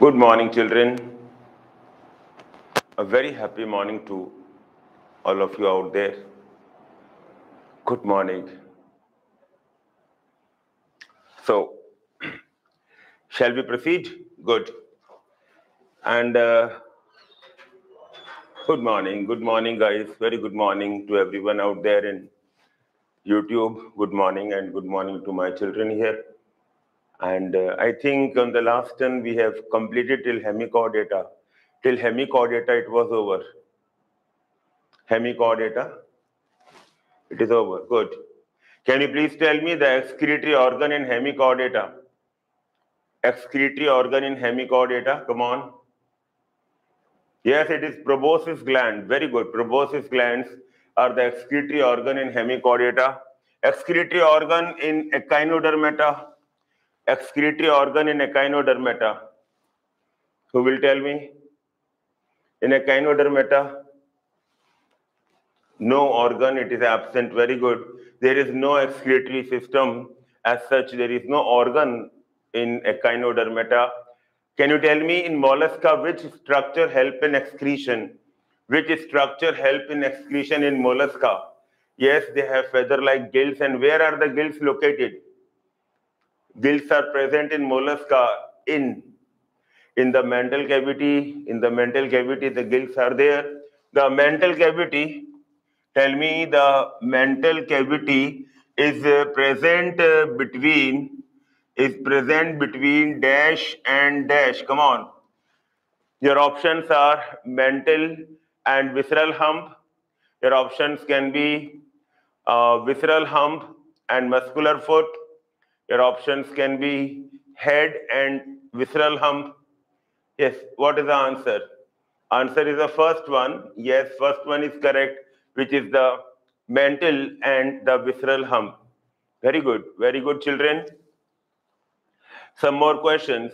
Good morning, children. A very happy morning to all of you out there. Good morning. So, shall we proceed? Good. And uh, good morning, good morning, guys. Very good morning to everyone out there in YouTube. Good morning, and good morning to my children here. And uh, I think on the last turn we have completed till hemichordata. Till hemichordata it was over. Hemichordata, it is over. Good. Can you please tell me the excretory organ in hemichordata? Excretory organ in hemichordata. Come on. Yes, it is proboscis gland. Very good. Proboscis glands are the excretory organ in hemichordata. Excretory organ in echinodermata excretory organ in echinodermata. Who will tell me? In echinodermata, no organ, it is absent. Very good. There is no excretory system as such. There is no organ in echinodermata. Can you tell me in mollusca which structure help in excretion? Which structure help in excretion in mollusca? Yes, they have feather-like gills. And where are the gills located? Gills are present in mollusca in in the mantle cavity in the mantle cavity the gills are there. The mantle cavity tell me the mantle cavity is uh, present uh, between is present between dash and dash. Come on. Your options are mantle and visceral hump. Your options can be uh, visceral hump and muscular foot your options can be head and visceral hump. Yes, what is the answer? Answer is the first one. Yes, first one is correct, which is the mantle and the visceral hump. Very good, very good, children. Some more questions.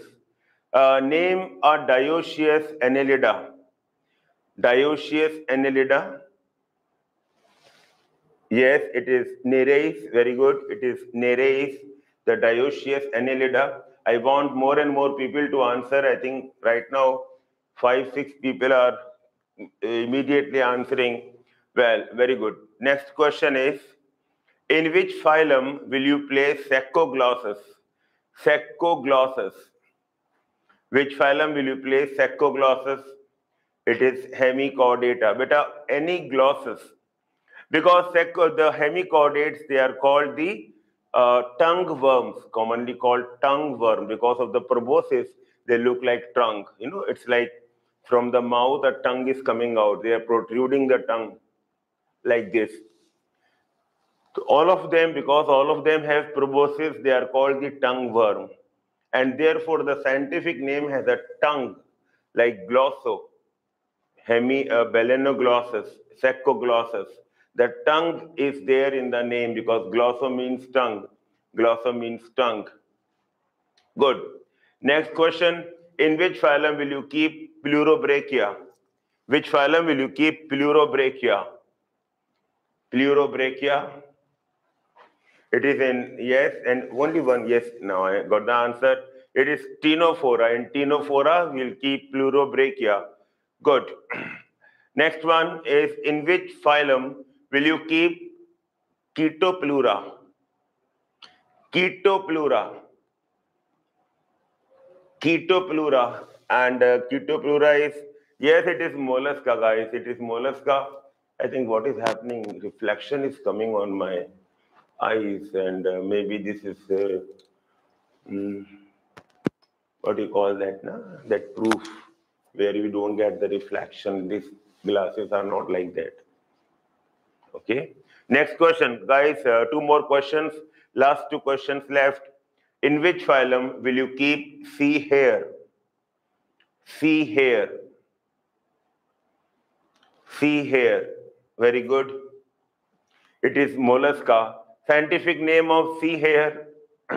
Uh, name a dioecious annelida. Dioecious annelida. Yes, it is Nereis. Very good. It is Nereis the dioecious annelida. I want more and more people to answer. I think right now, five, six people are uh, immediately answering. Well, very good. Next question is, in which phylum will you place Saccoglossus? Saccoglossus. Which phylum will you place Saccoglossus? It is hemichordata. Beta, any glosses. Because the hemichordates, they are called the uh, tongue worms, commonly called tongue worm, because of the proboscis, they look like tongue. You know, it's like from the mouth, a tongue is coming out. They are protruding the tongue like this. So all of them, because all of them have proboscis, they are called the tongue worm. And therefore, the scientific name has a tongue, like glosso, hemi, uh, balanoglossus, saccoglossus. The tongue is there in the name because glossa means tongue. Glossa means tongue. Good. Next question. In which phylum will you keep pleurobrachia? Which phylum will you keep pleurobrachia? Pleurobrachia. It is in yes, and only one yes. Now I got the answer. It is Ctenophora. In Ctenophora, we'll keep pleurobrachia. Good. Next one is in which phylum will you keep Chaetopleura? Chaetopleura. Chaetopleura. And uh, Chaetopleura is, yes, it is mollusca, guys. It is mollusca. I think what is happening, reflection is coming on my eyes, and uh, maybe this is, uh, mm, what do you call that, na? that proof where you don't get the reflection. These glasses are not like that. Okay. Next question, guys. Uh, two more questions. Last two questions left. In which phylum will you keep sea hare? Sea hare. Sea hare. Very good. It is mollusca. Scientific name of sea hare.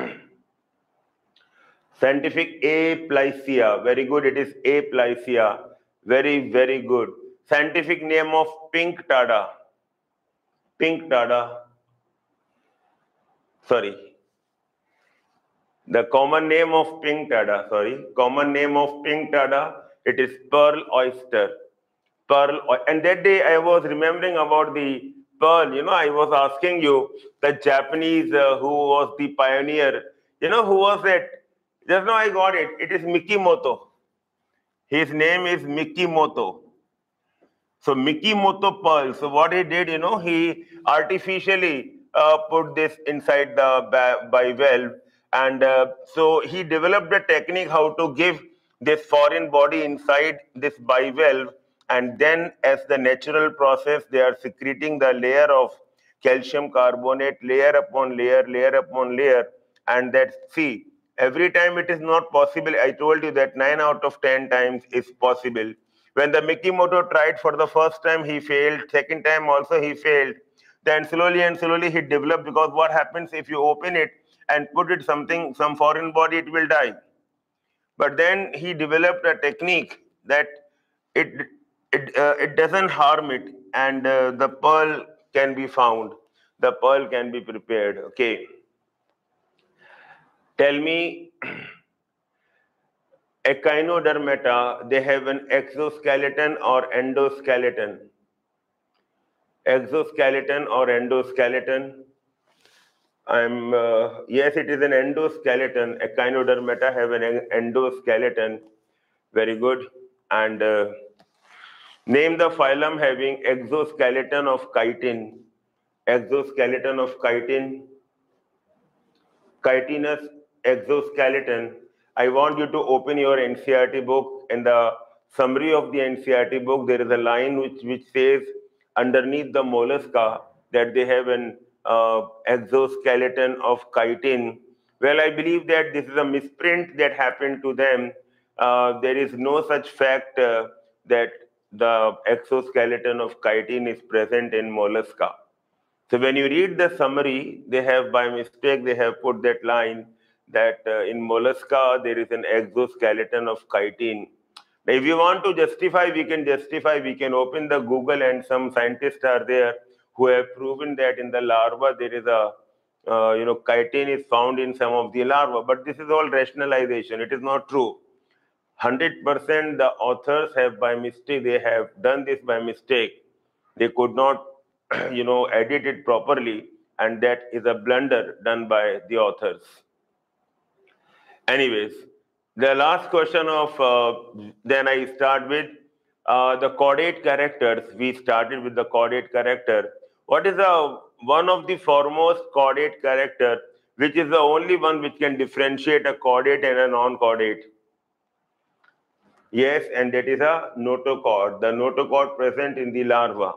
Scientific aplysia. Very good. It is aplysia. Very, very good. Scientific name of Pinctada Pinctada, sorry, The common name of Pinctada, sorry, common name of Pinctada, it is pearl oyster. Pearl, and that day I was remembering about the pearl, you know, I was asking you, the Japanese uh, who was the pioneer, you know, who was it? Just now I got it. It is Mikimoto. His name is Mikimoto. So Mikimoto pearl. So what he did, you know, he artificially uh, put this inside the bivalve. And uh, so he developed a technique how to give this foreign body inside this bivalve. And then as the natural process, they are secreting the layer of calcium carbonate, layer upon layer, layer upon layer. And that, see, every time it is not possible. I told you that 9 out of 10 times is possible. When the Mikimoto tried for the first time, he failed. Second time also he failed. Then slowly and slowly he developed because what happens if you open it and put it something, some foreign body, it will die. But then he developed a technique that it it, uh, it doesn't harm it and uh, the pearl can be found. The pearl can be prepared. Okay. Tell me, echinodermata, they have an exoskeleton or endoskeleton? exoskeleton or endoskeleton. I'm uh, yes, it is an endoskeleton. Echinodermata have an endoskeleton. Very good. And uh, name the phylum having exoskeleton of chitin. Exoskeleton of chitin. Chitinous exoskeleton. I want you to open your NCERT book. In the summary of the NCERT book, there is a line which, which says underneath the mollusca that they have an uh, exoskeleton of chitin. Well, I believe that this is a misprint that happened to them. Uh, there is no such fact uh, that the exoskeleton of chitin is present in mollusca. So when you read the summary, they have by mistake, they have put that line that uh, in mollusca, there is an exoskeleton of chitin. If you want to justify, we can justify. We can open the Google and some scientists are there who have proven that in the larva there is a, uh, you know, chitin is found in some of the larva. But this is all rationalization. It is not true. 100% the authors have by mistake, they have done this by mistake. They could not, you know, edit it properly. And that is a blunder done by the authors. Anyways, the last question of uh, then I start with uh, the chordate characters. We started with the chordate character. What is the one of the foremost chordate character, which is the only one which can differentiate a chordate and a non-chordate? Yes, and that is a notochord. The notochord present in the larva.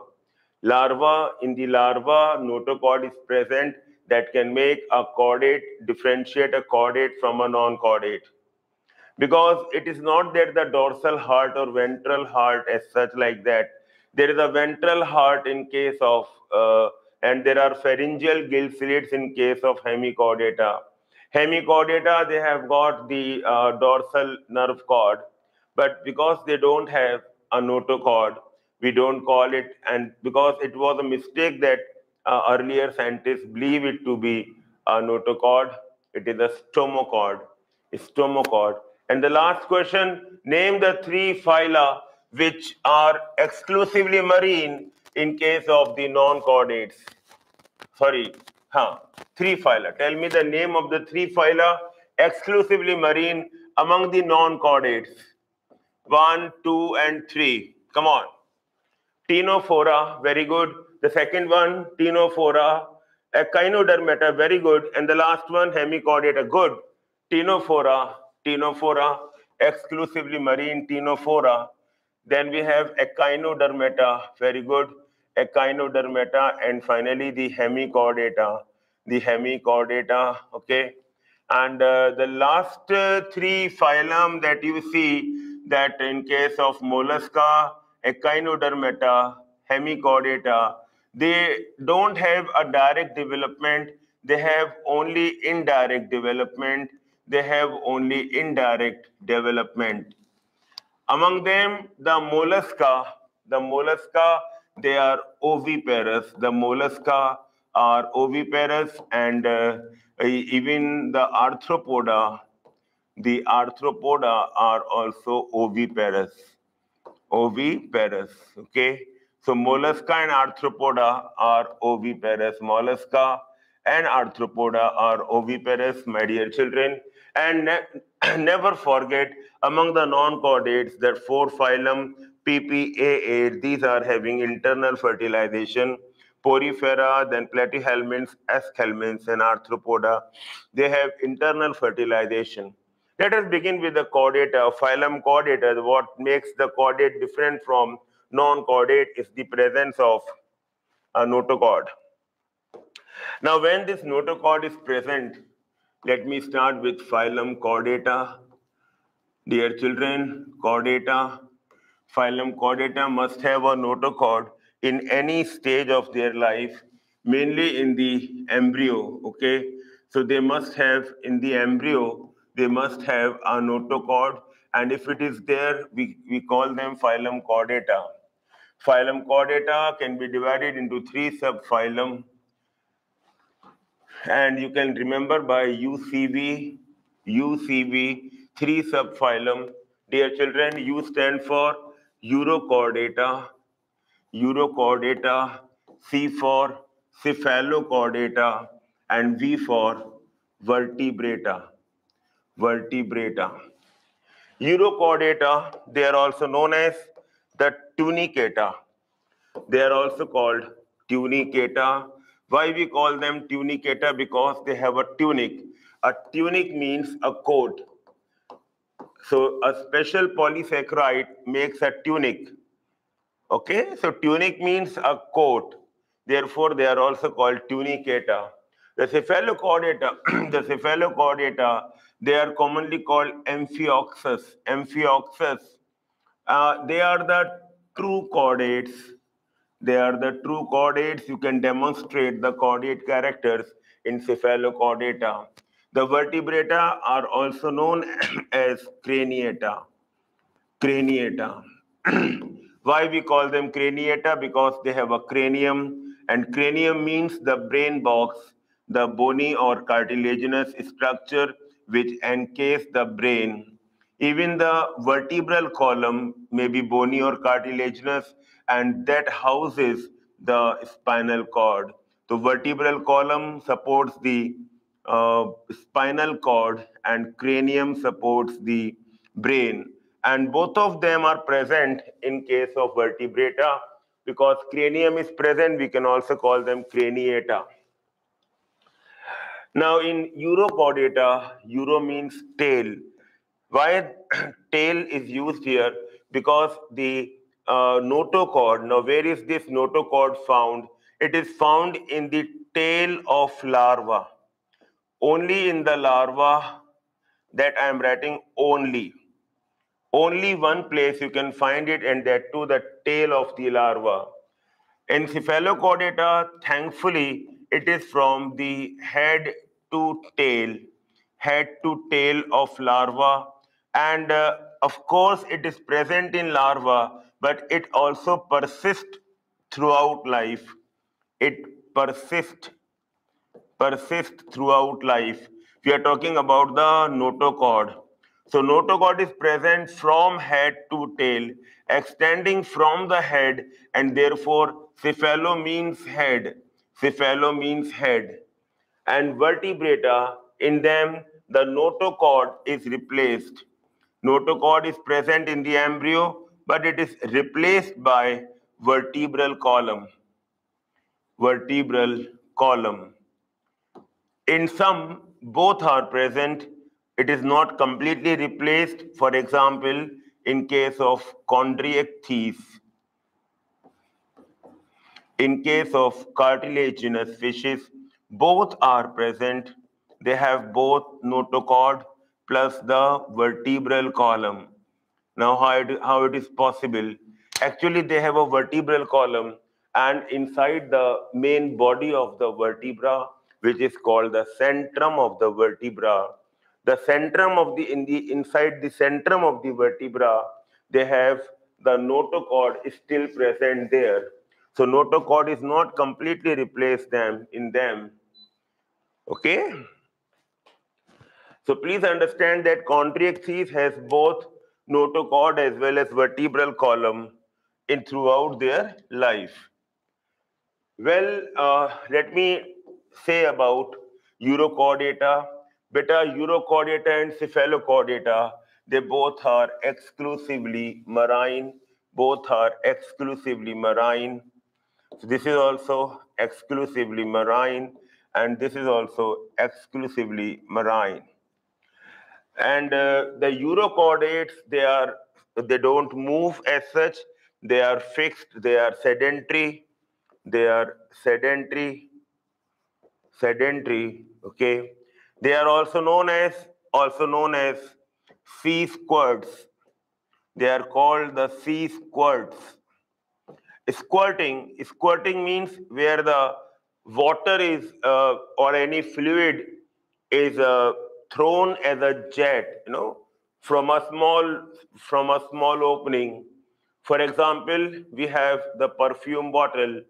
Larva in the larva, notochord is present that can make a chordate differentiate a chordate from a non-chordate because it is not that the dorsal heart or ventral heart as such like that. There is a ventral heart in case of uh, and there are pharyngeal gill slits in case of hemichordata hemichordata they have got the uh, dorsal nerve cord but because they don't have a notochord we don't call it and because it was a mistake that Uh, earlier scientists believe it to be a notochord it is a stomochord stomochord and the last question, name the three phyla which are exclusively marine in case of the non-chordates. Sorry, huh, three phyla. Tell me the name of the three phyla exclusively marine among the non-chordates. One, two, and three. Come on. Ctenophora, very good. The second one, Ctenophora. Echinodermata, very good. And the last one, Hemichordata, good. Ctenophora, Ctenophora, exclusively marine Ctenophora. Then we have Echinodermata, very good. Echinodermata, and finally the Hemichordata. The Hemichordata, okay. And uh, the last uh, three phylum that you see that in case of mollusca, Echinodermata, Hemichordata, they don't have a direct development. They have only indirect development they have only indirect development. Among them, the mollusca, the mollusca, they are oviparous. The mollusca are oviparous and uh, even the arthropoda, the arthropoda are also oviparous. Oviparous, okay? So mollusca and arthropoda are oviparous. Mollusca and arthropoda are oviparous, my dear children. And ne never forget, among the non-chordates, that four phylum PPA8, these are having internal fertilization. Porifera, then platyhelminths, aschelminths, and arthropoda, they have internal fertilization. Let us begin with the chordata, uh, phylum chordata. What makes the chordate different from non-chordate is the presence of a notochord. Now, when this notochord is present, let me start with phylum chordata. Dear children, chordata, phylum chordata must have a notochord in any stage of their life, mainly in the embryo, okay? So they must have, in the embryo, they must have a notochord, and if it is there, we, we call them phylum chordata. Phylum chordata can be divided into three subphylum, and you can remember by UCV, UCV, three subphylum. Dear children, U stand for Urochordata, Urochordata, C for Cephalochordata, and V for Vertebrata, Vertebrata. Urochordata, they are also known as tunicata. They are also called tunicata why we call them tunicata? Because they have a tunic. A tunic means a coat. So a special polysaccharide makes a tunic. Okay, so tunic means a coat. Therefore, they are also called tunicata. The cephalochordata, the cephalochordata, they are commonly called amphioxus. Amphioxus. Uh, they are the true chordates they are the true chordates. You can demonstrate the chordate characters in cephalochordata. The vertebrata are also known as craniata. Craniata. Why we call them craniata? Because they have a cranium, and cranium means the brain box, the bony or cartilaginous structure which encase the brain. Even the vertebral column may be bony or cartilaginous, and that houses the spinal cord. The vertebral column supports the uh, spinal cord and cranium supports the brain. And both of them are present in case of vertebrata. Because cranium is present, we can also call them craniata. Now in Urochordata, Uro means tail. Why tail is used here? Because the uh, notochord. Now, where is this notochord found? It is found in the tail of larva. Only in the larva that I am writing only. Only one place you can find it and that too the tail of the larva. In cephalochordata, thankfully, it is from the head to tail, head to tail of larva. And uh, of course, it is present in larva but it also persists throughout life. It persists, persists throughout life. We are talking about the notochord. So notochord is present from head to tail, extending from the head, and therefore cephalo means head. Cephalo means head. And vertebrata, in them, the notochord is replaced. Notochord is present in the embryo, but it is replaced by vertebral column. Vertebral column. In some, both are present. It is not completely replaced. For example, in case of chondrichthyes, in case of cartilaginous fishes, both are present. They have both notochord plus the vertebral column. Now, how it, how it is possible? Actually, they have a vertebral column, and inside the main body of the vertebra, which is called the centrum of the vertebra, the centrum of the in the inside the centrum of the vertebra, they have the notochord is still present there. So notochord is not completely replaced them in them. Okay? So please understand that Chondrichthyes has both notochord as well as vertebral column in throughout their life. Well, uh, let me say about urochordata. Beta urochordata and cephalochordata, they both are exclusively marine. Both are exclusively marine. So this is also exclusively marine, and this is also exclusively marine. And uh, the urochordates, they are they don't move as such. They are fixed. They are sedentary. They are sedentary. Sedentary. Okay. They are also known as also known as sea squirts. They are called the sea squirts. Squirting. Squirting means where the water is uh, or any fluid is uh, thrown as a jet, you know, from a small from a small opening. For example, we have the perfume bottle.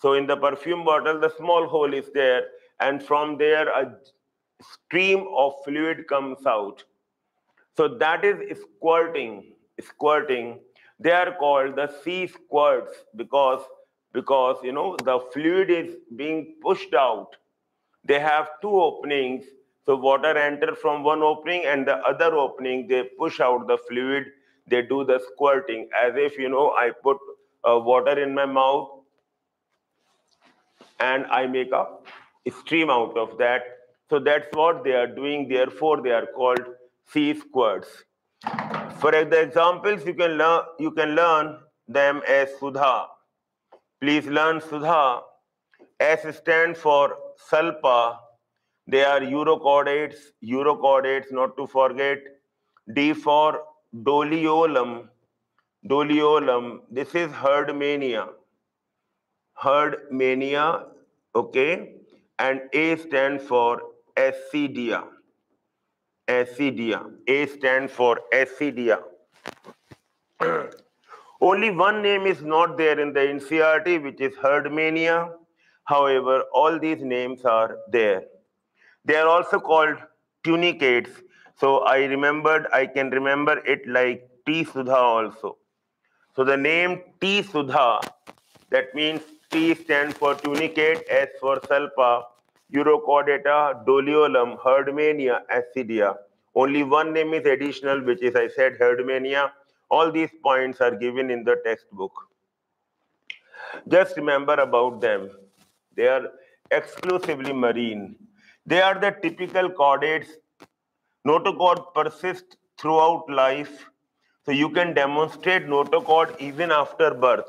So in the perfume bottle, the small hole is there, and from there a stream of fluid comes out. So that is squirting. Squirting. They are called the sea squirts because because you know the fluid is being pushed out. They have two openings so water enter from one opening and the other opening, they push out the fluid. They do the squirting as if, you know, I put uh, water in my mouth and I make a stream out of that. So that's what they are doing. Therefore, they are called sea squirts. For the examples, you can learn you can learn them as Sudha. Please learn Sudha. S stands for Salpa, they are urochordates, urochordates, not to forget. D for doliolum, doliolum. This is herdmania. Herd mania, okay. And A stands for ascidia. Ascidia. A stands for ascidia. Only one name is not there in the NCERT, which is herdmania. However, all these names are there. They are also called tunicates. So I remembered, I can remember it like T Sudha also. So the name T Sudha, that means T stands for tunicate, S for salpa, urochordata, doliolum, herdmania, ascidia. Only one name is additional, which is I said herdmania. All these points are given in the textbook. Just remember about them. They are exclusively marine. They are the typical chordates. Notochord persists throughout life. So you can demonstrate notochord even after birth.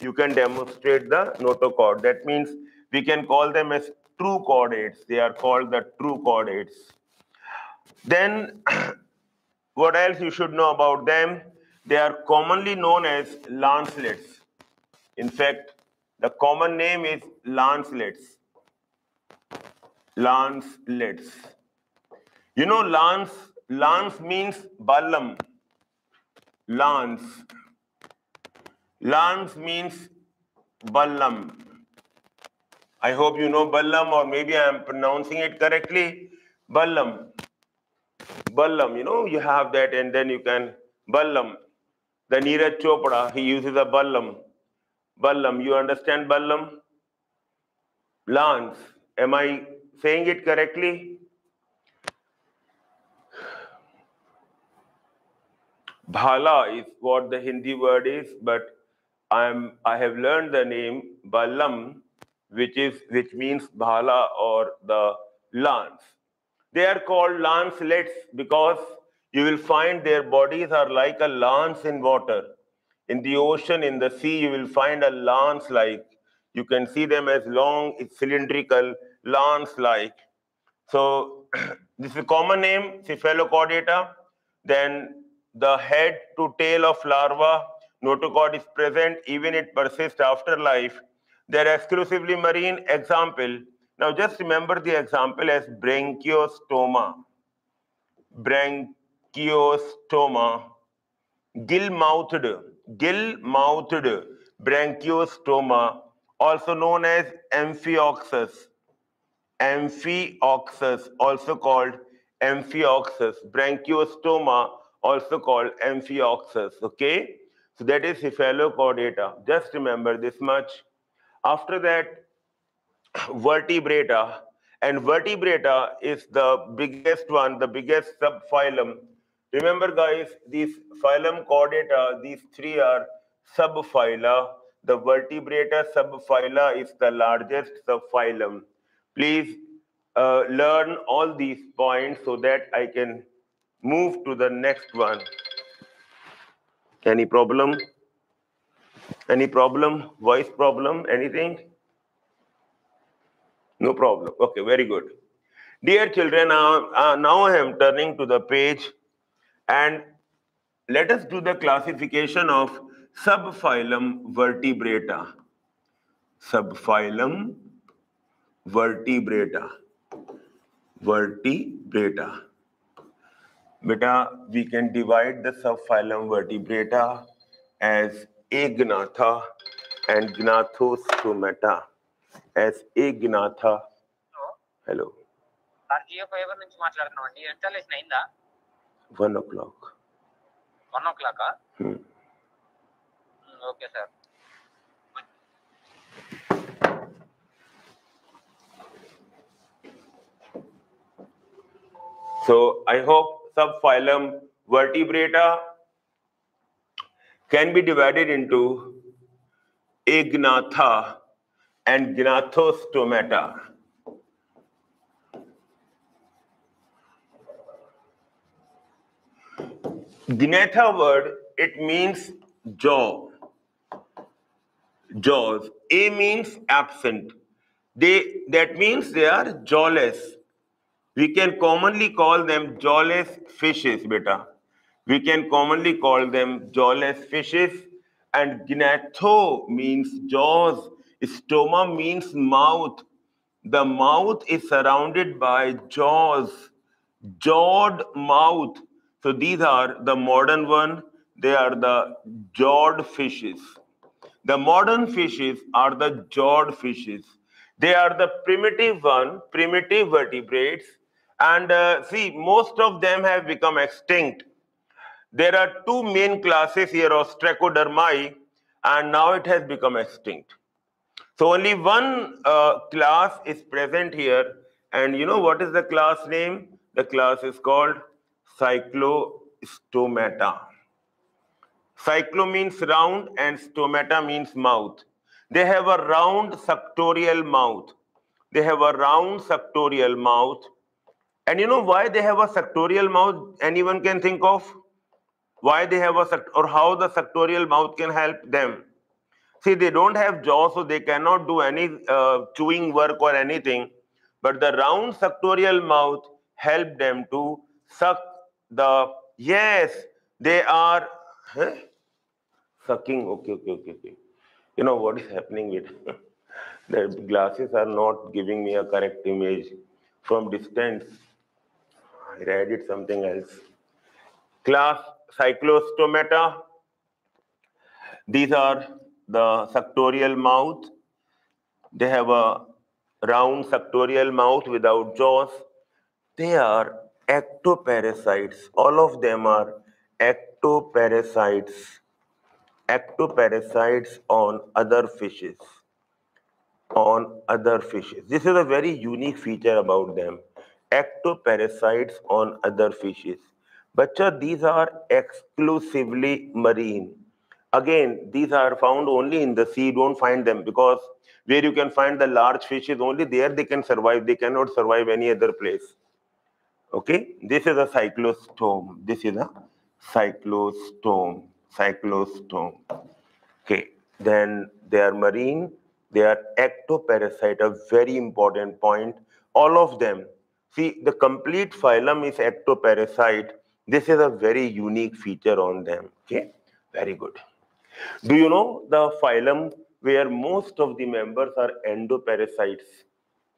You can demonstrate the notochord. That means we can call them as true chordates. They are called the true chordates. Then what else you should know about them? They are commonly known as lancelets. In fact, the common name is lancelets lancelets. You know, lance, lance means ballam. Lance. Lance means ballam. I hope you know ballam, or maybe I am pronouncing it correctly. Ballam. Ballam, you know, you have that, and then you can ballam. The Neeraj Chopra, he uses a ballam. Ballam, you understand ballam? Lance. Am I saying it correctly? Bhala is what the Hindi word is, but I'm I have learned the name Balam, which is which means Bhala or the lance. They are called lancelets because you will find their bodies are like a lance in water. In the ocean, in the sea, you will find a lance like. You can see them as long, cylindrical, lance-like. So this is a common name, cephalochordata. Then the head to tail of larva, notochord is present, even it persists after life. They're exclusively marine. Example. Now just remember the example as branchiostoma. Branchiostoma. Gill-mouthed. Gill-mouthed. Branchiostoma, also known as amphioxus. Amphioxus, also called amphioxus. Branchiostoma, also called amphioxus. Okay? So that is cephalochordata. Just remember this much. After that, vertebrata. And vertebrata is the biggest one, the biggest subphylum. Remember, guys, these phylum chordata, these three are subphyla. The vertebrata subphyla is the largest subphylum. Please uh, learn all these points so that I can move to the next one. Any problem? Any problem? Voice problem? Anything? No problem. Okay, very good. Dear children, uh, uh, now I am turning to the page and let us do the classification of subphylum vertebrata. Subphylum vertebrata. Vertebrata. Beta, we can divide the subphylum vertebrata as Agnatha and Gnathostomata as Agnatha. Hello. Sir Jio fiber నుంచి మాట్లాడుతున్నామండి installation అయిందా One o'clock. One o'clock Hmm. Okay sir So I hope subphylum vertebrata can be divided into Agnatha and Gnathostomata. Gnatha word, it means jaw. Jaws. A means absent. They that means they are jawless. We can commonly call them jawless fishes, beta. We can commonly call them jawless fishes. And gnatho means jaws. Stoma means mouth. The mouth is surrounded by jaws, jawed mouth. So these are the modern one. They are the jawed fishes. The modern fishes are the jawed fishes. They are the primitive one, primitive vertebrates. And uh, see, most of them have become extinct. There are two main classes here of Ostracodermi, and now it has become extinct. So only one uh, class is present here. And you know what is the class name? The class is called Cyclostomata. Cyclo means round and stomata means mouth. They have a round suctorial mouth. They have a round suctorial mouth. And you know why they have a suctorial mouth? Anyone can think of why they have a suct or how the suctorial mouth can help them. See, they don't have jaws, so they cannot do any uh, chewing work or anything. But the round suctorial mouth help them to suck the yes, they are huh? sucking. Okay, okay, okay, okay. You know what is happening with the glasses are not giving me a correct image from distance. I read it something else. Class cyclostomata. These are the suctorial mouth. They have a round suctorial mouth without jaws. They are ectoparasites. All of them are ectoparasites. Ectoparasites on other fishes. On other fishes. This is a very unique feature about them. Ectoparasites on other fishes. But these are exclusively marine. Again, these are found only in the sea. Don't find them because where you can find the large fishes, only there they can survive. They cannot survive any other place. Okay, this is a cyclostome. This is a cyclostome. Cyclostome. Okay, then they are marine. They are ectoparasite, a very important point. All of them. See, the complete phylum is ectoparasite. This is a very unique feature on them. Okay, very good. Do you know the phylum where most of the members are endoparasites?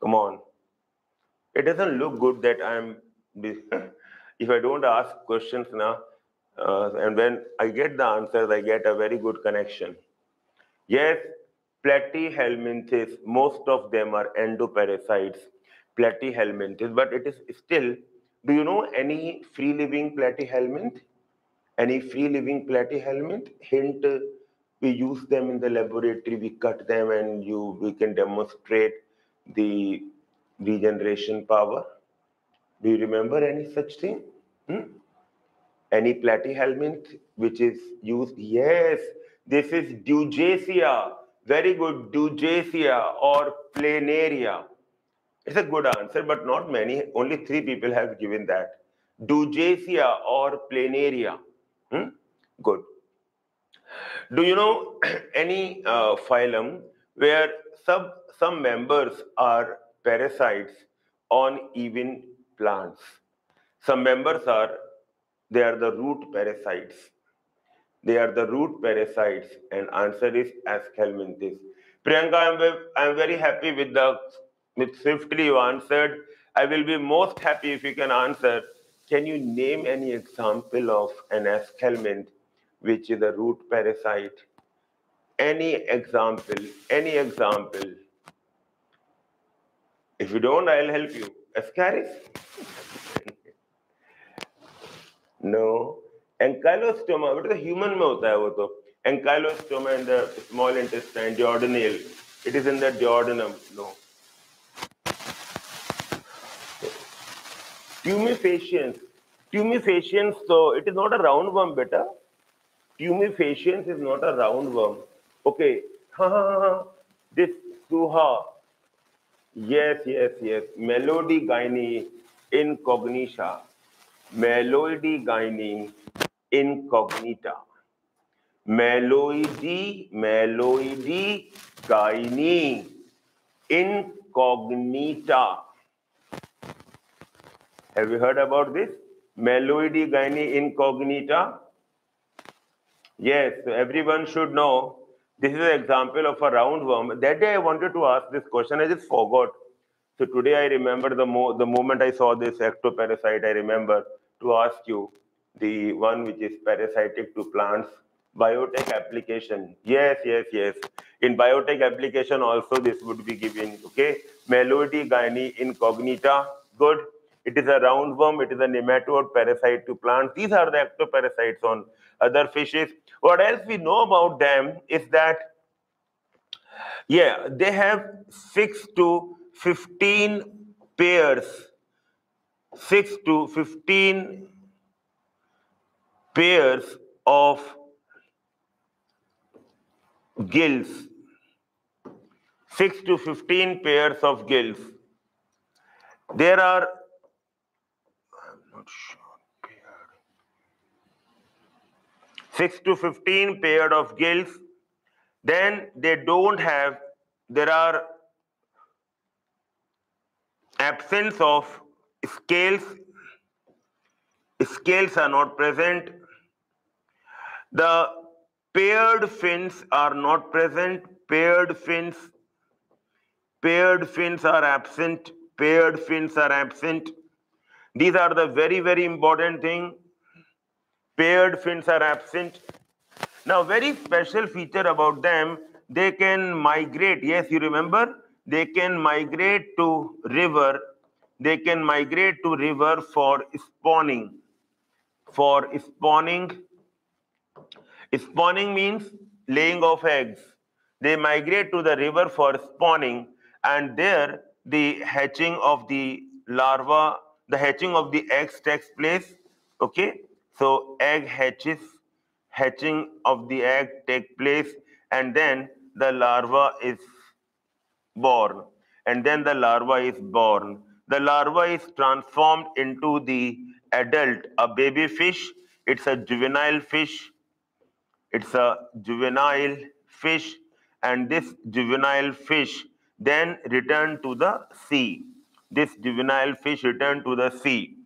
Come on. It doesn't look good that I'm, if I don't ask questions now, uh, and when I get the answers, I get a very good connection. Yes, platyhelminthes, most of them are endoparasites, platyhelminthes, but it is still, do you know any free living platyhelminth? Any free living platyhelminth? Hint, we use them in the laboratory, we cut them and you we can demonstrate the regeneration power. Do you remember any such thing? Hmm? Any platyhelminth which is used? Yes, this is Dugesia. Very good, Dugesia or planaria. It's a good answer, but not many. Only three people have given that. Dugesia or planaria. Hmm? Good. Do you know any uh, phylum where some some members are parasites on even plants? Some members are they are the root parasites. They are the root parasites, and answer is Aschelminthes. Priyanka, I'm, I'm very happy with the Swiftly you answered, I will be most happy if you can answer. Can you name any example of an aschelminth which is a root parasite? Any example, any example. If you don't, I'll help you. Ascaris? no. Ankylostoma, what is the human mouth? hota hai wo? Ankylostoma in the small intestine, duodenal. It is in the duodenum. No. Tumefacients. Tumefacients, so it is not a roundworm, beta. Tumefacients is not a roundworm. Okay. Ha, ha, ha. This Suha. Yes, yes, yes. Melody gynae incognita. Melody gynae incognita. Meloidy, meloidy gynae incognita. Have you heard about this? Meloidogyne incognita. Yes, everyone should know. This is an example of a roundworm. That day I wanted to ask this question, I just forgot. So today I remember the mo the moment I saw this ectoparasite, I remember to ask you the one which is parasitic to plants, biotech application. Yes, yes, yes. In biotech application also this would be given, okay? Meloidogyne incognita, good. It is a roundworm, it is a nematode parasite to plants. These are the ectoparasites on other fishes. What else we know about them is that, yeah, they have 6 to 15 pairs, 6 to 15 pairs of gills, 6 to 15 pairs of gills. There are, 6 to 15 paired of gills. Then they don't have, there are absence of scales. Scales are not present. The paired fins are not present. Paired fins, paired fins are absent. Paired fins are absent. These are the very, very important thing. Paired fins are absent. Now, very special feature about them, they can migrate. Yes, you remember? They can migrate to river. They can migrate to river for spawning. For spawning. Spawning means laying of eggs. They migrate to the river for spawning and there the hatching of the larva, the hatching of the eggs takes place. Okay. So egg hatches, hatching of the egg take place and then the larva is born and then the larva is born. The larva is transformed into the adult, a baby fish. It's a juvenile fish. It's a juvenile fish and this juvenile fish then return to the sea. This juvenile fish return to the sea.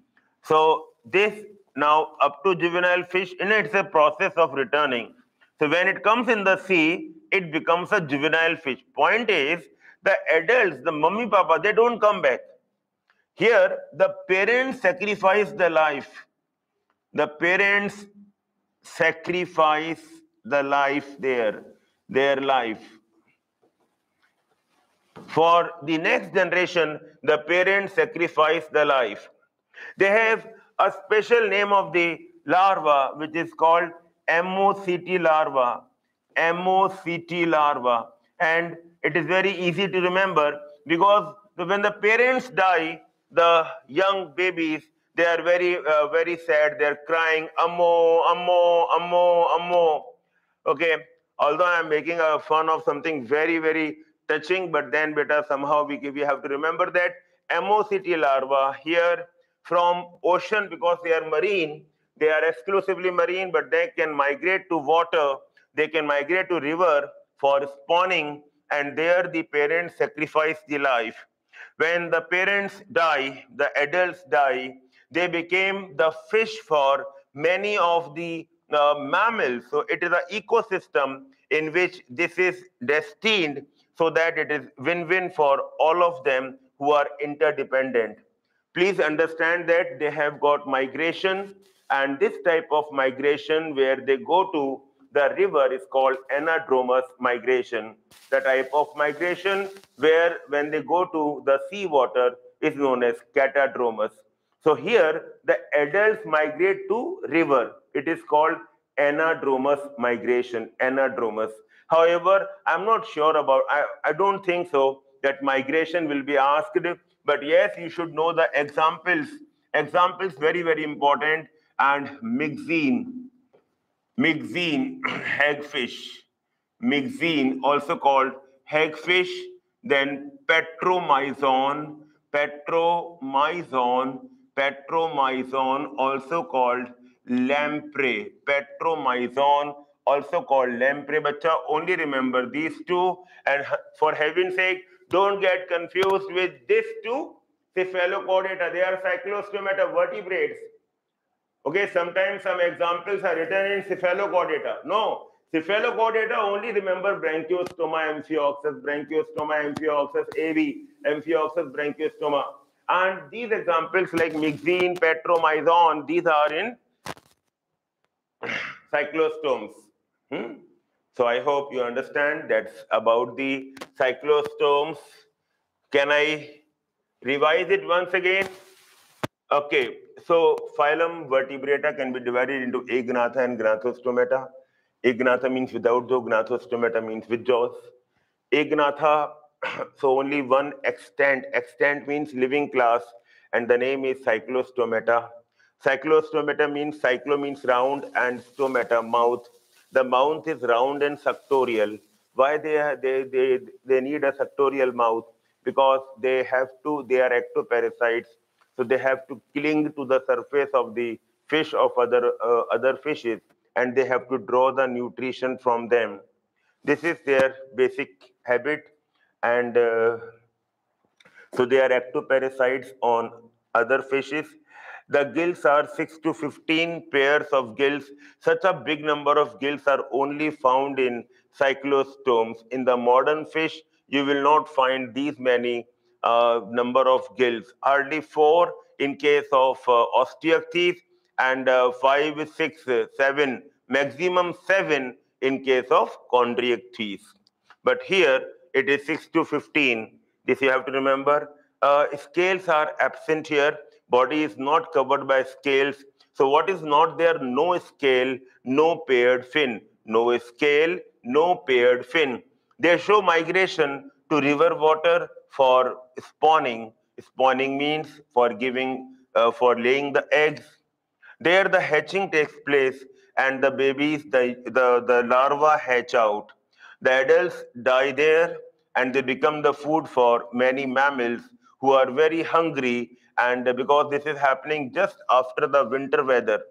So this now up to juvenile fish, in it's a process of returning. So when it comes in the sea, it becomes a juvenile fish. Point is, the adults, the mummy papa, they don't come back. Here, the parents sacrifice the life. The parents sacrifice the life there. their life. For the next generation, the parents sacrifice the life. They have a special name of the larva, which is called Ammocoete larva. Ammocoete larva. And it is very easy to remember because when the parents die, the young babies, they are very, uh, very sad. They're crying, ammo, ammo, ammo, ammo. Okay. Although I'm making a fun of something very, very touching, but then beta somehow we, we have to remember that Ammocoete larva here from ocean because they are marine, they are exclusively marine, but they can migrate to water, they can migrate to river for spawning, and there the parents sacrifice the life. When the parents die, the adults die, they became the fish for many of the uh, mammals. So it is an ecosystem in which this is destined so that it is win-win for all of them who are interdependent. Please understand that they have got migration and this type of migration where they go to the river is called anadromous migration. The type of migration where when they go to the seawater is known as catadromous. So here the adults migrate to river. It is called anadromous migration, anadromous. However, I'm not sure about, I, I don't think so that migration will be asked, but yes, you should know the examples. Examples very, very important and myxine, myxine, hagfish, myxine also called hagfish, then petromyzon, petromyzon, petromyzon also called lamprey, petromyzon also called lamprey bacha. Only remember these two and for heaven's sake, don't get confused with these two cephalochordata. They are cyclostomata vertebrates. Okay, sometimes some examples are written in cephalochordata. No, cephalochordata only remember branchiostoma, amphioxus, branchiostoma, amphioxus, AV, amphioxus, branchiostoma. And these examples like myxine, petromyzon, these are in cyclostomes. Hmm? So I hope you understand that's about the cyclostomes. Can I revise it once again? Okay, so phylum vertebrata can be divided into agnatha and gnathostomata. Agnatha means without jaw, gnathostomata means with jaws. Agnatha, so only one extant. Extant means living class, and the name is cyclostomata. Cyclostomata means cyclo means round and stomata mouth. The mouth is round and suctorial. Why they they they they need a suctorial mouth? Because they have to they are ectoparasites, so they have to cling to the surface of the fish of other uh, other fishes, and they have to draw the nutrition from them. This is their basic habit, and uh, so they are ectoparasites on other fishes the gills are 6 to 15 pairs of gills. Such a big number of gills are only found in cyclostomes. In the modern fish, you will not find these many uh, number of gills. Hardly four in case of uh, and uh, five, six, seven, maximum seven in case of Chondrichthyes. But here it is 6 to 15. This you have to remember. Uh, scales are absent here body is not covered by scales. So what is not there? No scale, no paired fin. No scale, no paired fin. They show migration to river water for spawning. Spawning means for giving, uh, for laying the eggs. There the hatching takes place and the babies, the, the, the larvae hatch out. The adults die there and they become the food for many mammals who are very hungry and because this is happening just after the winter weather.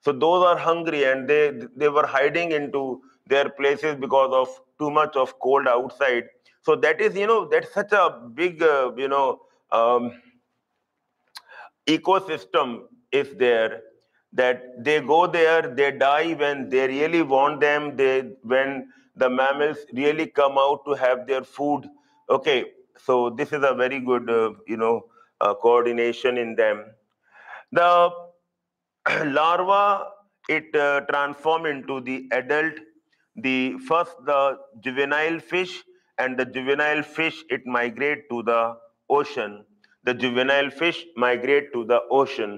So those are hungry and they they were hiding into their places because of too much of cold outside. So that is you know that's such a big uh, you know um, ecosystem is there that they go there they die when they really want them they when the mammals really come out to have their food. Okay so this is a very good uh, you know uh, coordination in them. The larva, it uh, transform into the adult. the first the juvenile fish and the juvenile fish it migrate to the ocean. The juvenile fish migrate to the ocean.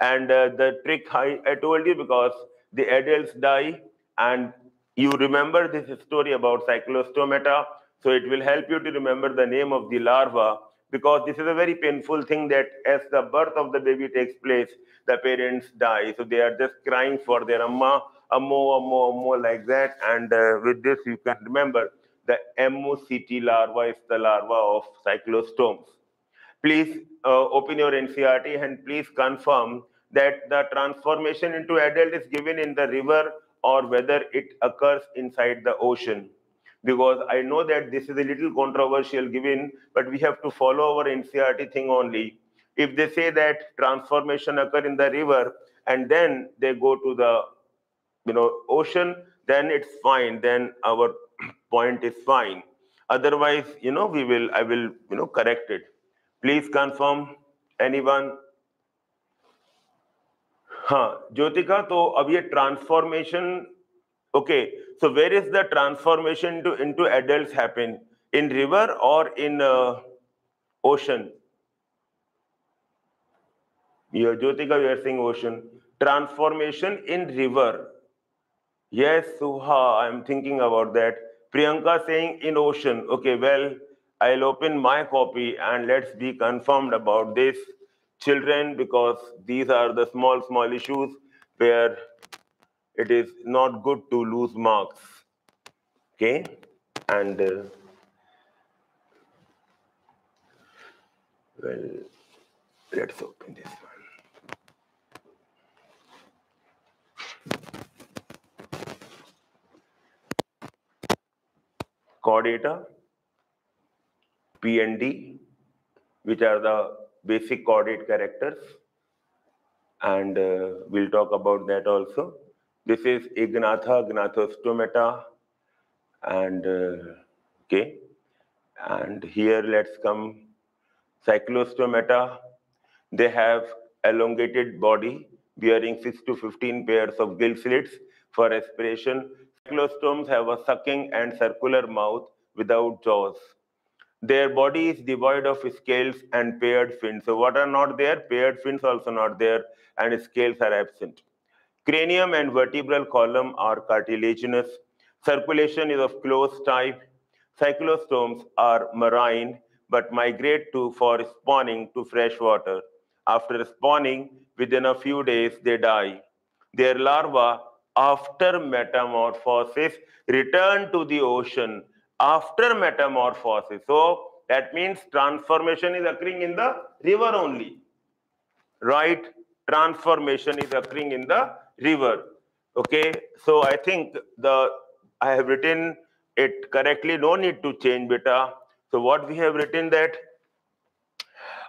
And uh, the trick I, I told you because the adults die and you remember this story about cyclostomata. So it will help you to remember the name of the larva because this is a very painful thing that as the birth of the baby takes place, the parents die. So they are just crying for their amma, ammo, ammo, ammo like that. And uh, with this, you can remember the Ammocoete larva is the larva of cyclostomes. Please uh, open your NCERT and please confirm that the transformation into adult is given in the river or whether it occurs inside the ocean because I know that this is a little controversial given, but we have to follow our NCERT thing only. If they say that transformation occur in the river and then they go to the you know ocean, then it's fine. Then our point is fine. Otherwise, you know, we will I will you know correct it. Please confirm anyone. हाँ ज्योतिका तो अब ये transformation okay so where is the transformation to into adults happen? In river or in uh, ocean? Yeah, Jyotika, we are saying ocean. Transformation in river. Yes, Suha, I'm thinking about that. Priyanka saying in ocean. Okay, well, I'll open my copy and let's be confirmed about this. Children, because these are the small, small issues where it is not good to lose marks. Okay, and uh, well, let's open this one. Chordata, P and D, which are the basic chordate characters, and uh, we'll talk about that also. This is Agnatha, Gnathostomata, and uh, okay. And here let's come Cyclostomata. They have elongated body bearing 6 to 15 pairs of gill slits for respiration. Cyclostomes have a sucking and circular mouth without jaws. Their body is devoid of scales and paired fins. So what are not there? Paired fins also not there and scales are absent. Cranium and vertebral column are cartilaginous. Circulation is of closed type. Cyclostomes are marine but migrate to for spawning to fresh water. After spawning, within a few days, they die. Their larvae, after metamorphosis, return to the ocean after metamorphosis. So that means transformation is occurring in the river only, right? Transformation is occurring in the river. Okay, so I think the I have written it correctly. No need to change beta. So what we have written that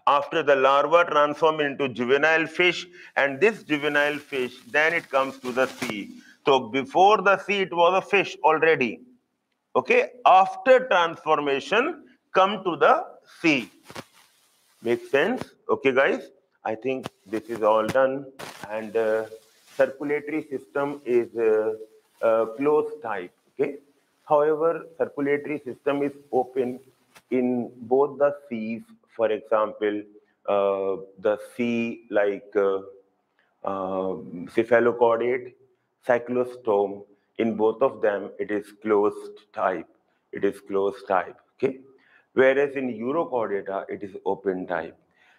after the larva transform into juvenile fish and this juvenile fish then it comes to the sea. So before the sea it was a fish already. Okay, after transformation come to the sea. Make sense? Okay guys, I think this is all done and uh, circulatory system is uh, uh, closed type. Okay. However, circulatory system is open in both the seas. For example, uh, the sea like cephalochordate, cyclostome. In both of them, it is closed type. It is closed type. Okay. Whereas in Urochordata, it is open type.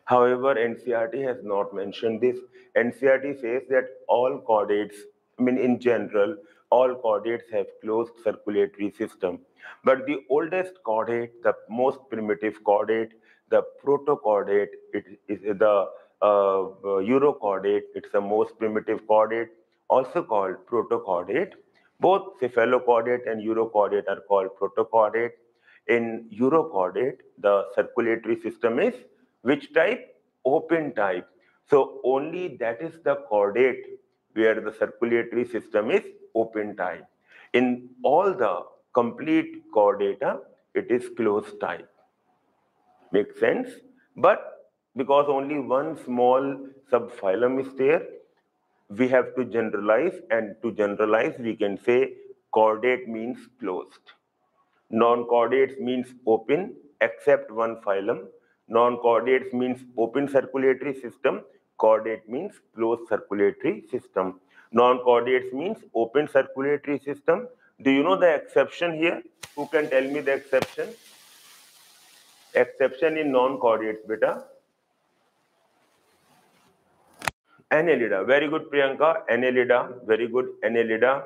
However, NCERT has not mentioned this. NCERT says that all chordates, I mean, in general, all chordates have closed circulatory system. But the oldest chordate, the most primitive chordate, the protochordate, it is the uh, urochordate, it's the most primitive chordate, also called protochordate. Both cephalochordate and urochordate are called protochordate. In urochordate, the circulatory system is which type? Open type. So only that is the chordate where the circulatory system is open type. In all the complete chordata, it is closed type. Makes sense? But because only one small subphylum is there, we have to generalize and to generalize, we can say Chordate means closed. Non-chordates means open except one phylum. Non-chordates means open circulatory system. Chordate means closed circulatory system. Non-chordates means open circulatory system. Do you know the exception here? Who can tell me the exception? Exception in non-chordates, beta. Annelida. Very good, Priyanka. Annelida. Very good. Annelida.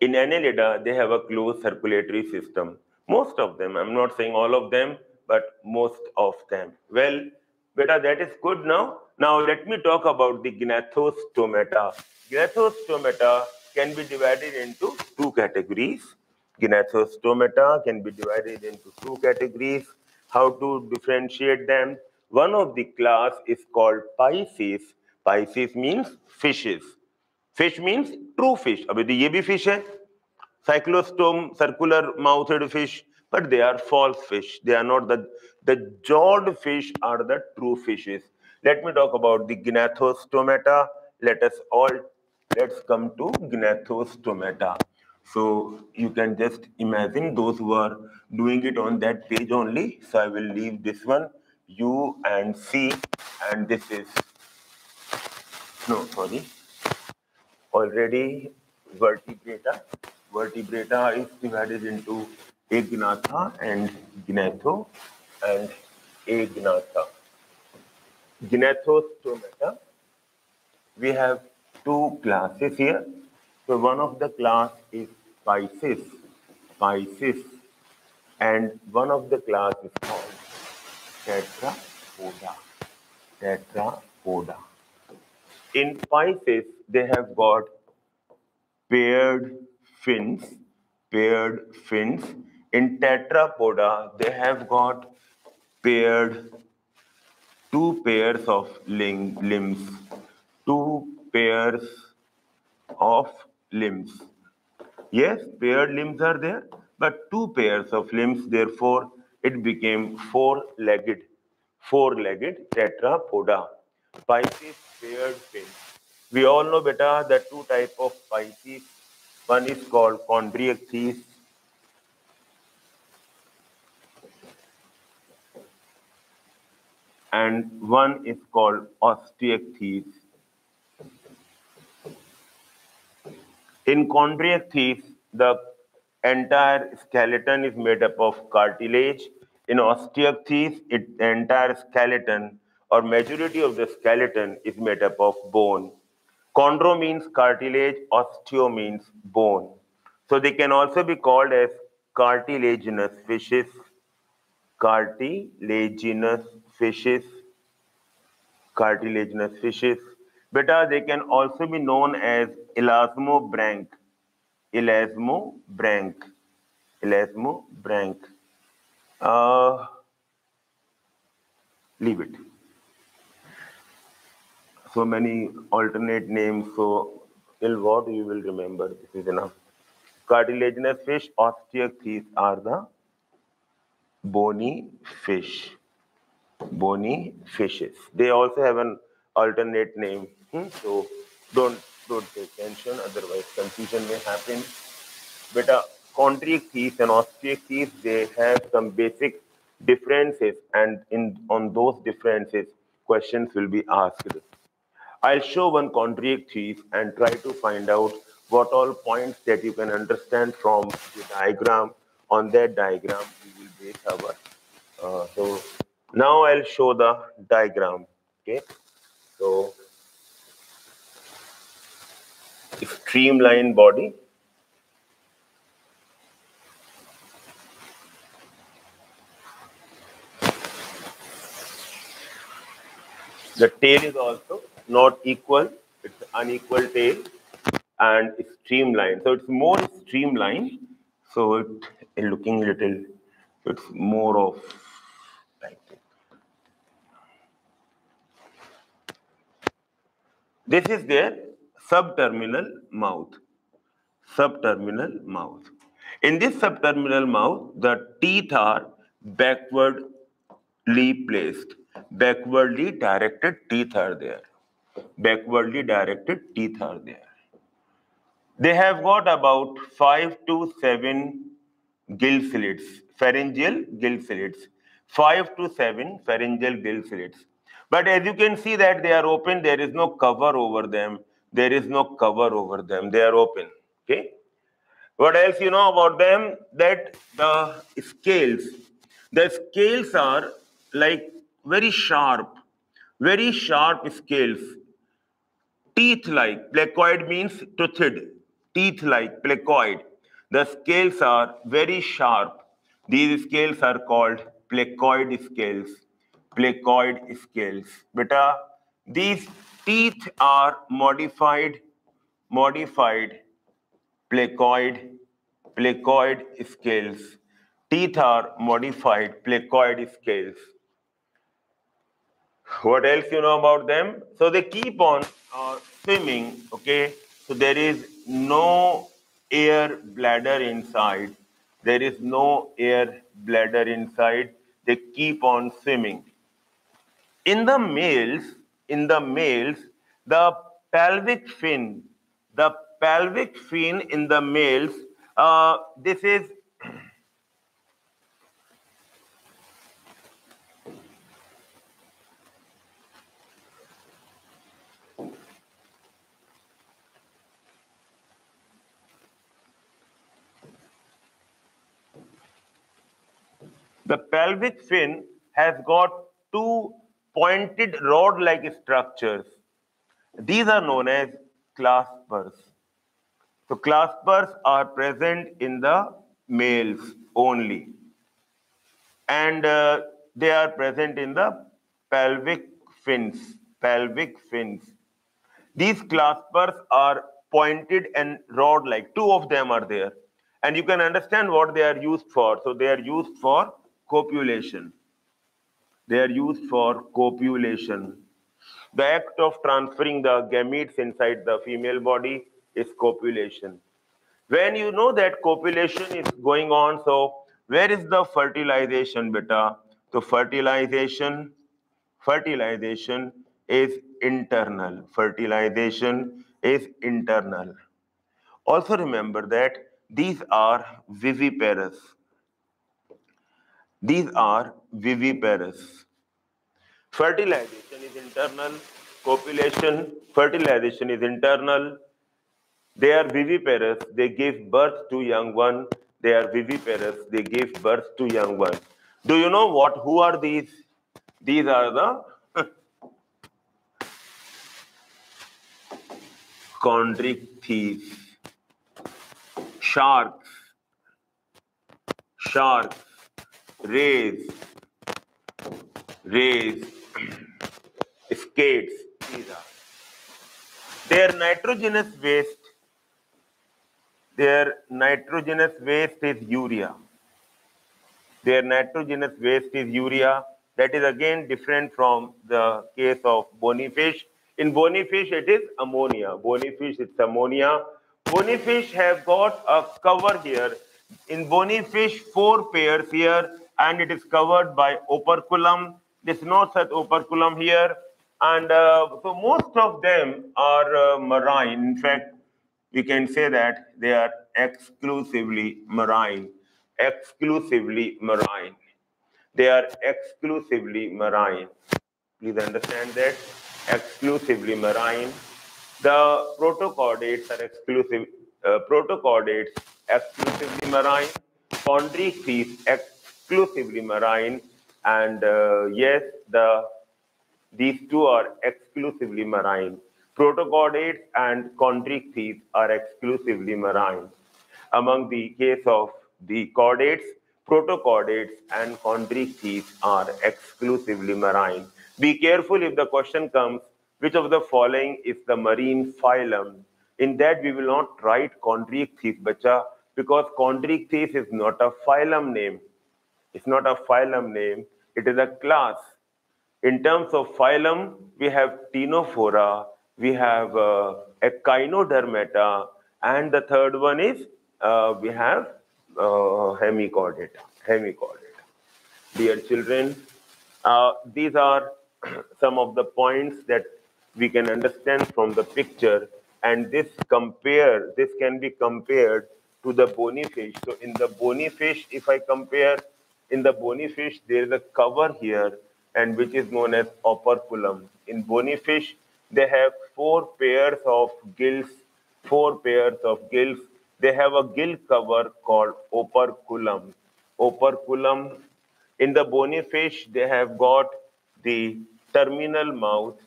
In Annelida, they have a closed circulatory system. Most of them. I'm not saying all of them, but most of them. Well, beta, that is good now. Now, let me talk about the gnathostomata. Gnathostomata can be divided into two categories. Gnathostomata can be divided into two categories. How to differentiate them? One of the class is called Pisces. Pisces means fishes. Fish means true fish. अभी तो ये भी fish है. Cyclostome, circular mouthed fish, but they are false fish. They are not the the jawed fish are the true fishes. Let me talk about the gnathostomata. Let us all, let's come to gnathostomata. So you can just imagine those who are doing it on that page only. So I will leave this one, U and C, and this is, no, sorry, already vertebrata. Vertebrata is divided into agnatha and gnatho and agnatha. Gnathostomata. We have two classes here. So one of the class is Pisces, Pisces, and one of the class is called Tetrapoda, Tetrapoda. In Pisces, they have got paired fins, paired fins. In Tetrapoda, they have got paired two pairs of ling- limbs, two pairs of limbs. Yes, paired limbs are there, but two pairs of limbs, therefore, it became four-legged, four-legged tetrapoda. Pisces paired fins. We all know beta the two type of Pisces. One is called chondrichthyes. And one is called osteichthyes. In chondrichthyes, the entire skeleton is made up of cartilage. In osteichthyes, it, the entire skeleton or majority of the skeleton is made up of bone. Chondro means cartilage, osteo means bone. So they can also be called as cartilaginous fishes, cartilaginous fishes, cartilaginous fishes. Beta, they can also be known as elasmobranch, elasmobranch, elasmobranch. Uh, leave it. So many alternate names. So till what you will remember. This is enough. Cartilaginous fish, osteichthyes are the bony fish. Bony fishes. They also have an alternate name. Hmm? So don't don't pay attention, otherwise confusion may happen. But uh, chondrichthyes and osteichthyes, they have some basic differences, and in on those differences, questions will be asked. I'll show one chondrichthyes and try to find out what all points that you can understand from the diagram. On that diagram, we will base our. Uh, so now I'll show the diagram. Okay, so if streamline body. The tail is also not equal, it's unequal tail and it's streamlined. So it's more streamlined. So it is looking little, it's more of like this. This is their subterminal mouth. Subterminal mouth. In this subterminal mouth, the teeth are backwardly placed. Backwardly directed teeth are there. Backwardly directed teeth are there. They have got about five to seven gill slits, pharyngeal gill slits, five to seven pharyngeal gill slits. But as you can see that they are open, there is no cover over them. There is no cover over them. They are open. Okay. What else you know about them? That the scales, the scales are like very sharp, very sharp scales. Teeth-like, placoid means toothed, teeth-like, placoid. The scales are very sharp. These scales are called placoid scales. Placoid scales. Beta, these teeth are modified, modified placoid, placoid scales. Teeth are modified placoid scales. What else you know about them? So they keep on uh, swimming, okay? So there is no air bladder inside. There is no air bladder inside. They keep on swimming. In the males, in the males, the pelvic fin, the pelvic fin in the males, uh, this is The pelvic fin has got two pointed rod-like structures. These are known as claspers. So claspers are present in the males only. And uh, they are present in the pelvic fins, pelvic fins. These claspers are pointed and rod-like. Two of them are there. And you can understand what they are used for. So they are used for copulation. They are used for copulation. The act of transferring the gametes inside the female body is copulation. When you know that copulation is going on, so where is the fertilization, beta? So fertilization, fertilization is internal. Fertilization is internal. Also remember that these are viviparous. These are viviparous. Fertilization is internal, copulation, fertilization is internal. They are viviparous, they give birth to young one. They are viviparous, they give birth to young one. Do you know what? Who are these? These are the chondrichthyes, sharks, sharks rays, rays, skates, these are. Their nitrogenous waste, their nitrogenous waste is urea. Their nitrogenous waste is urea. That is again different from the case of bony fish. In bony fish, it is ammonia. Bony fish, it's ammonia. Bony fish have got a cover here. In bony fish, four pairs here and it is covered by operculum. There's no such operculum here. And uh, so most of them are uh, marine. In fact, we can say that they are exclusively marine. Exclusively marine. They are exclusively marine. Please understand that. Exclusively marine. The protochordates are exclusive. Uh, exclusively marine. Chondrichthyes exclusively marine. And uh, yes, the these two are exclusively marine. Protochordates and chondrichthyes are exclusively marine. Among the case of the chordates, protochordates and chondrichthyes are exclusively marine. Be careful if the question comes, which of the following is the marine phylum? In that, we will not write chondrichthyes, bacha, because chondrichthyes is not a phylum name. It's not a phylum name, it is a class. In terms of phylum, we have Ctenophora, we have uh, Echinodermata, and the third one is uh, we have uh, Hemichordata. Hemichordata. Dear children, uh, these are some of the points that we can understand from the picture and this compare, this can be compared to the bony fish. So in the bony fish, if I compare, in the bony fish, there is a cover here and which is known as operculum. In bony fish, they have four pairs of gills, four pairs of gills. They have a gill cover called operculum. Operculum. In the bony fish, they have got the terminal mouth.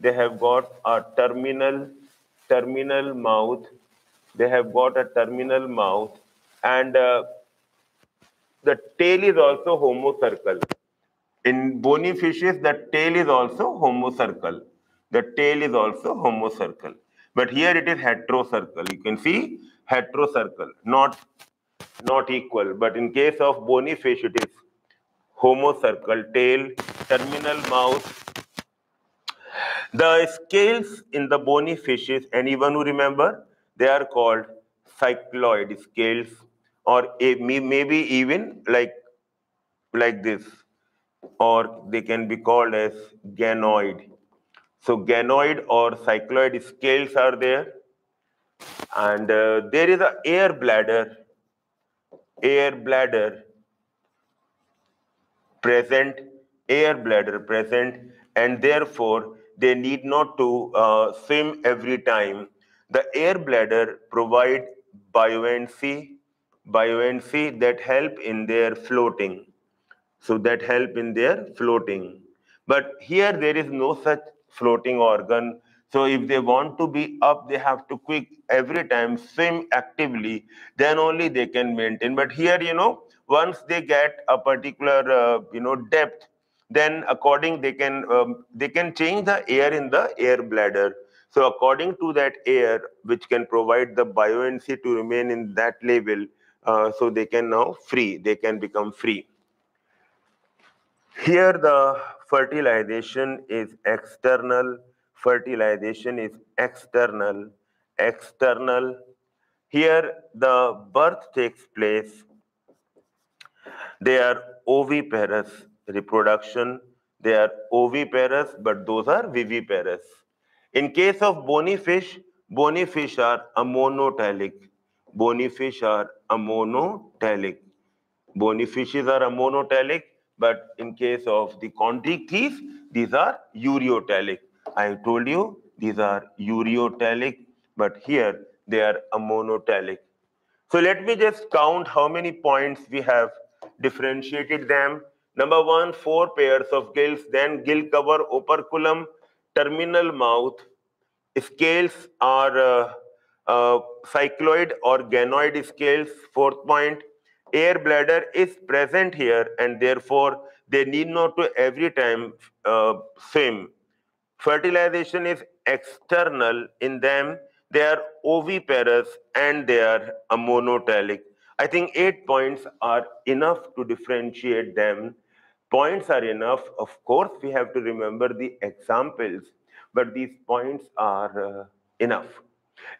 They have got a terminal terminal mouth. They have got a terminal mouth, and uh, the tail is also homocercal. In bony fishes, the tail is also homocercal. The tail is also homocercal. But here it is heterocercal. You can see heterocercal, not, not equal. But in case of bony fish, it is homocercal, tail, terminal mouth, the scales in the bony fishes, anyone who remember, they are called cycloid scales or maybe even like, like this or they can be called as ganoid. So ganoid or cycloid scales are there and uh, there is a air bladder, air bladder present, air bladder present and therefore they need not to uh, swim every time. The air bladder provide buoyancy, buoyancy that help in their floating. So that help in their floating. But here there is no such floating organ. So if they want to be up, they have to quick every time swim actively. Then only they can maintain. But here, you know, once they get a particular, uh, you know, depth, then according they can um, they can change the air in the air bladder so according to that air which can provide the buoyancy to remain in that level uh, so they can now free they can become free here the fertilization is external fertilization is external external here the birth takes place they are oviparous reproduction, they are oviparous, but those are viviparous. In case of bony fish, bony fish are ammonotelic. Bony fish are ammonotelic. Bony fishes are ammonotelic, but in case of the chondrichthyes, these are ureotelic. I told you these are ureotelic, but here they are ammonotelic. So let me just count how many points we have differentiated them Number one, four pairs of gills, then gill cover, operculum, terminal mouth. Scales are uh, uh, cycloid or ganoid scales. Fourth point, air bladder is present here and therefore they need not to every time uh, swim. Fertilization is external in them. They are oviparous and they are monotelic. I think eight points are enough to differentiate them Points are enough. Of course, we have to remember the examples, but these points are uh, enough.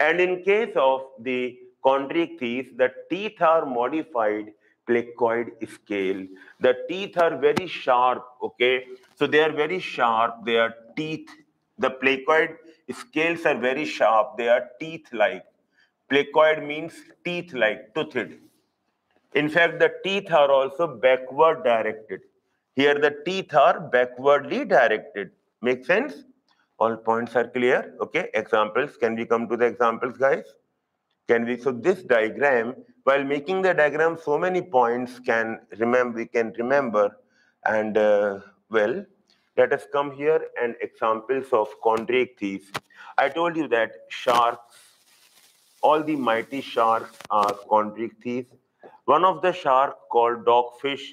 And in case of the chondrichthyes, the teeth are modified placoid scale. The teeth are very sharp, okay? So they are very sharp, they are teeth. The placoid scales are very sharp, they are teeth-like. Placoid means teeth-like, toothed. In fact, the teeth are also backward directed. Here the teeth are backwardly directed. Make sense? All points are clear. Okay, examples. Can we come to the examples, guys? Can we? So this diagram, while making the diagram, so many points can remember. We can remember, and uh, well, let us come here and examples of chondrichthyes. I told you that sharks, all the mighty sharks are chondrichthyes. One of the shark called dogfish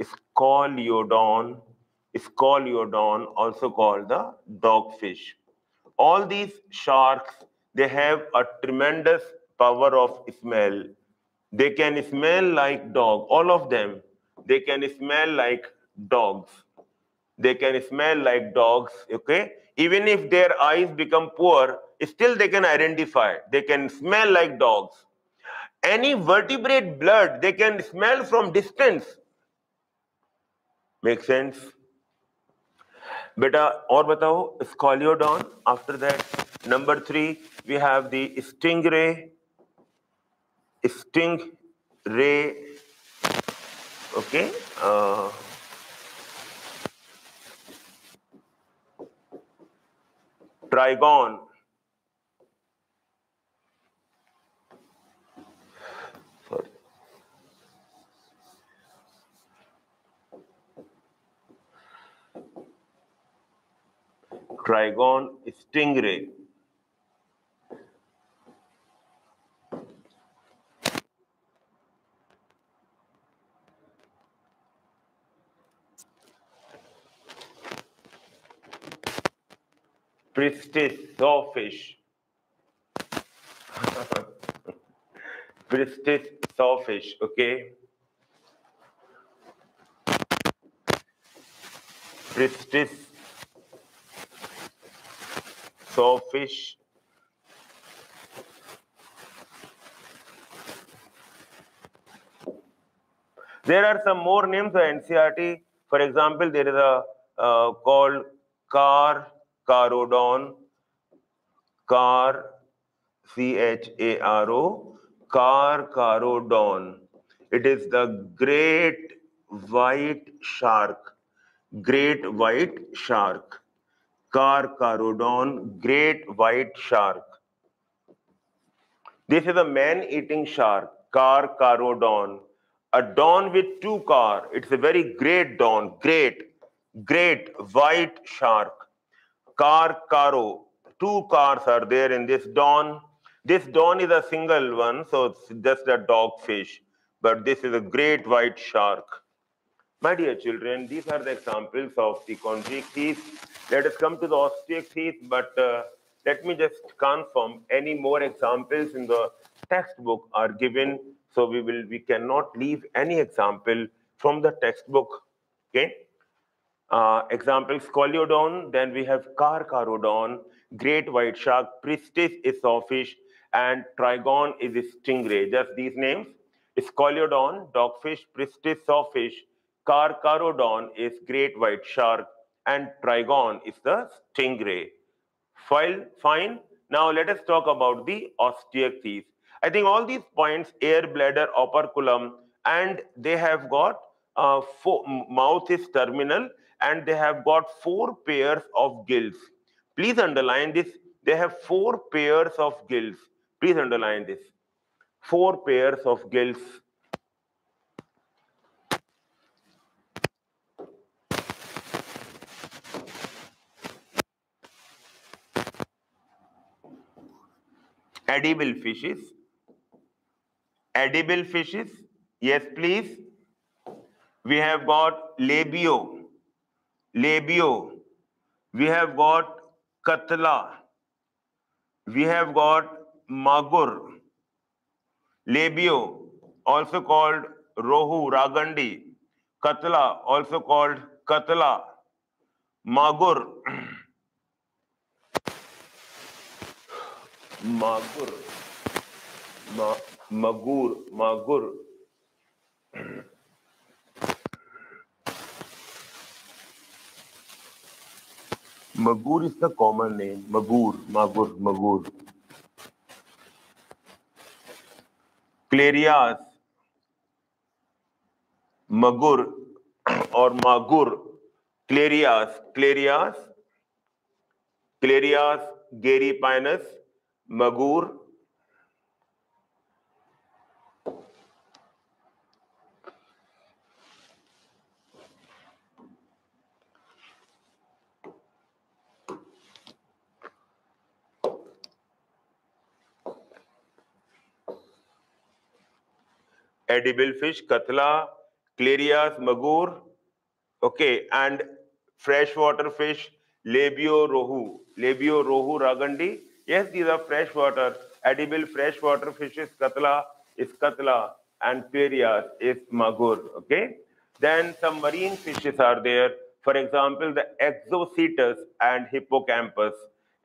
is Scoliodon, Scoliodon, also called the dogfish. All these sharks, they have a tremendous power of smell. They can smell like dog, all of them. They can smell like dogs. They can smell like dogs, okay? Even if their eyes become poor, still they can identify. They can smell like dogs. Any vertebrate blood, they can smell from distance Make sense? बेटा, और बताओ Scoliodon after that number three we have the stingray stingray okay trigon Trygon stingray. Pristis sawfish. Pristis sawfish, okay? Pristis sawfish. There are some more names of NCERT. For example, there is a uh, called car carodon, car, C-H-A-R-O, Carcharodon. It is the great white shark, great white shark, car carodon, great white shark. This is a man-eating shark, Carcharodon. A don with two car. It's a very great don, great, great white shark car caro. Two cars are there in this don. This don is a single one, so it's just a dogfish. But this is a great white shark. My dear children, these are the examples of the chondrichthyes. Let us come to the osteichthyes, but uh, let me just confirm any more examples in the textbook are given. So we will we cannot leave any example from the textbook. Okay. Uh, example, Scoliodon, then we have Carcharodon, great white shark, Pristis is sawfish, and Trygon is a stingray. Just these names. Scoliodon, dogfish, Pristis sawfish, Carcharodon is great white shark, and Trygon is the stingray. File, fine. Now let us talk about the osteichthyes. I think all these points, air bladder, operculum, and they have got uh, four, mouth is terminal and they have got four pairs of gills. Please underline this. They have four pairs of gills. Please underline this. Four pairs of gills. Edible fishes. Edible fishes. Yes, please. We have got labeo labeo, we have got katla, we have got magur, labeo, also called rohu, ragandi, katla, also called katla, magur, magur, ma, magur, magur. Magur is the common name. Magur, Magur, Magur. Clarias, Magur or Magur, Clarias, Clarias, Clarias gariepinus, Magur, edible fish, katla, clarias, magur, okay, and freshwater fish, labeo rohu, labeo rohu ragandi. Yes, these are freshwater, edible freshwater fishes, katla is katla, and clarias is magur, okay. Then some marine fishes are there. For example, the exocoetus and hippocampus.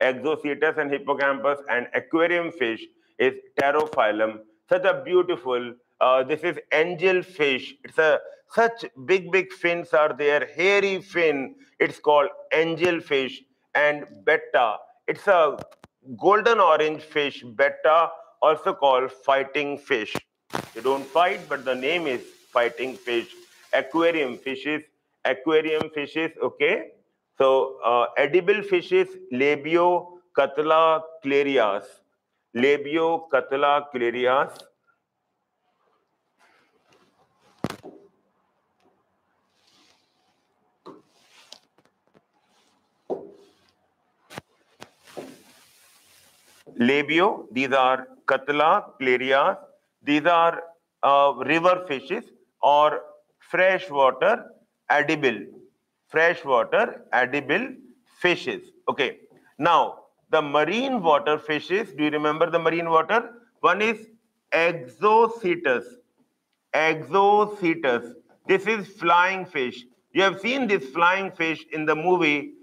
Exocetus and hippocampus and aquarium fish is pterophyllum. Such a beautiful uh, this is angel fish. It's a such big, big fins are there, hairy fin. It's called angel fish and betta. It's a golden orange fish, betta, also called fighting fish. They don't fight, but the name is fighting fish. Aquarium fishes, aquarium fishes, okay? So uh, edible fishes, labeo, catla, clarias. Labeo, catla, clarias. Labio, these are katla, clarias, these are uh, river fishes or freshwater edible, freshwater edible fishes. Okay. Now, the marine water fishes, do you remember the marine water? One is Exocoetus. Exocoetus. This is flying fish. You have seen this flying fish in the movie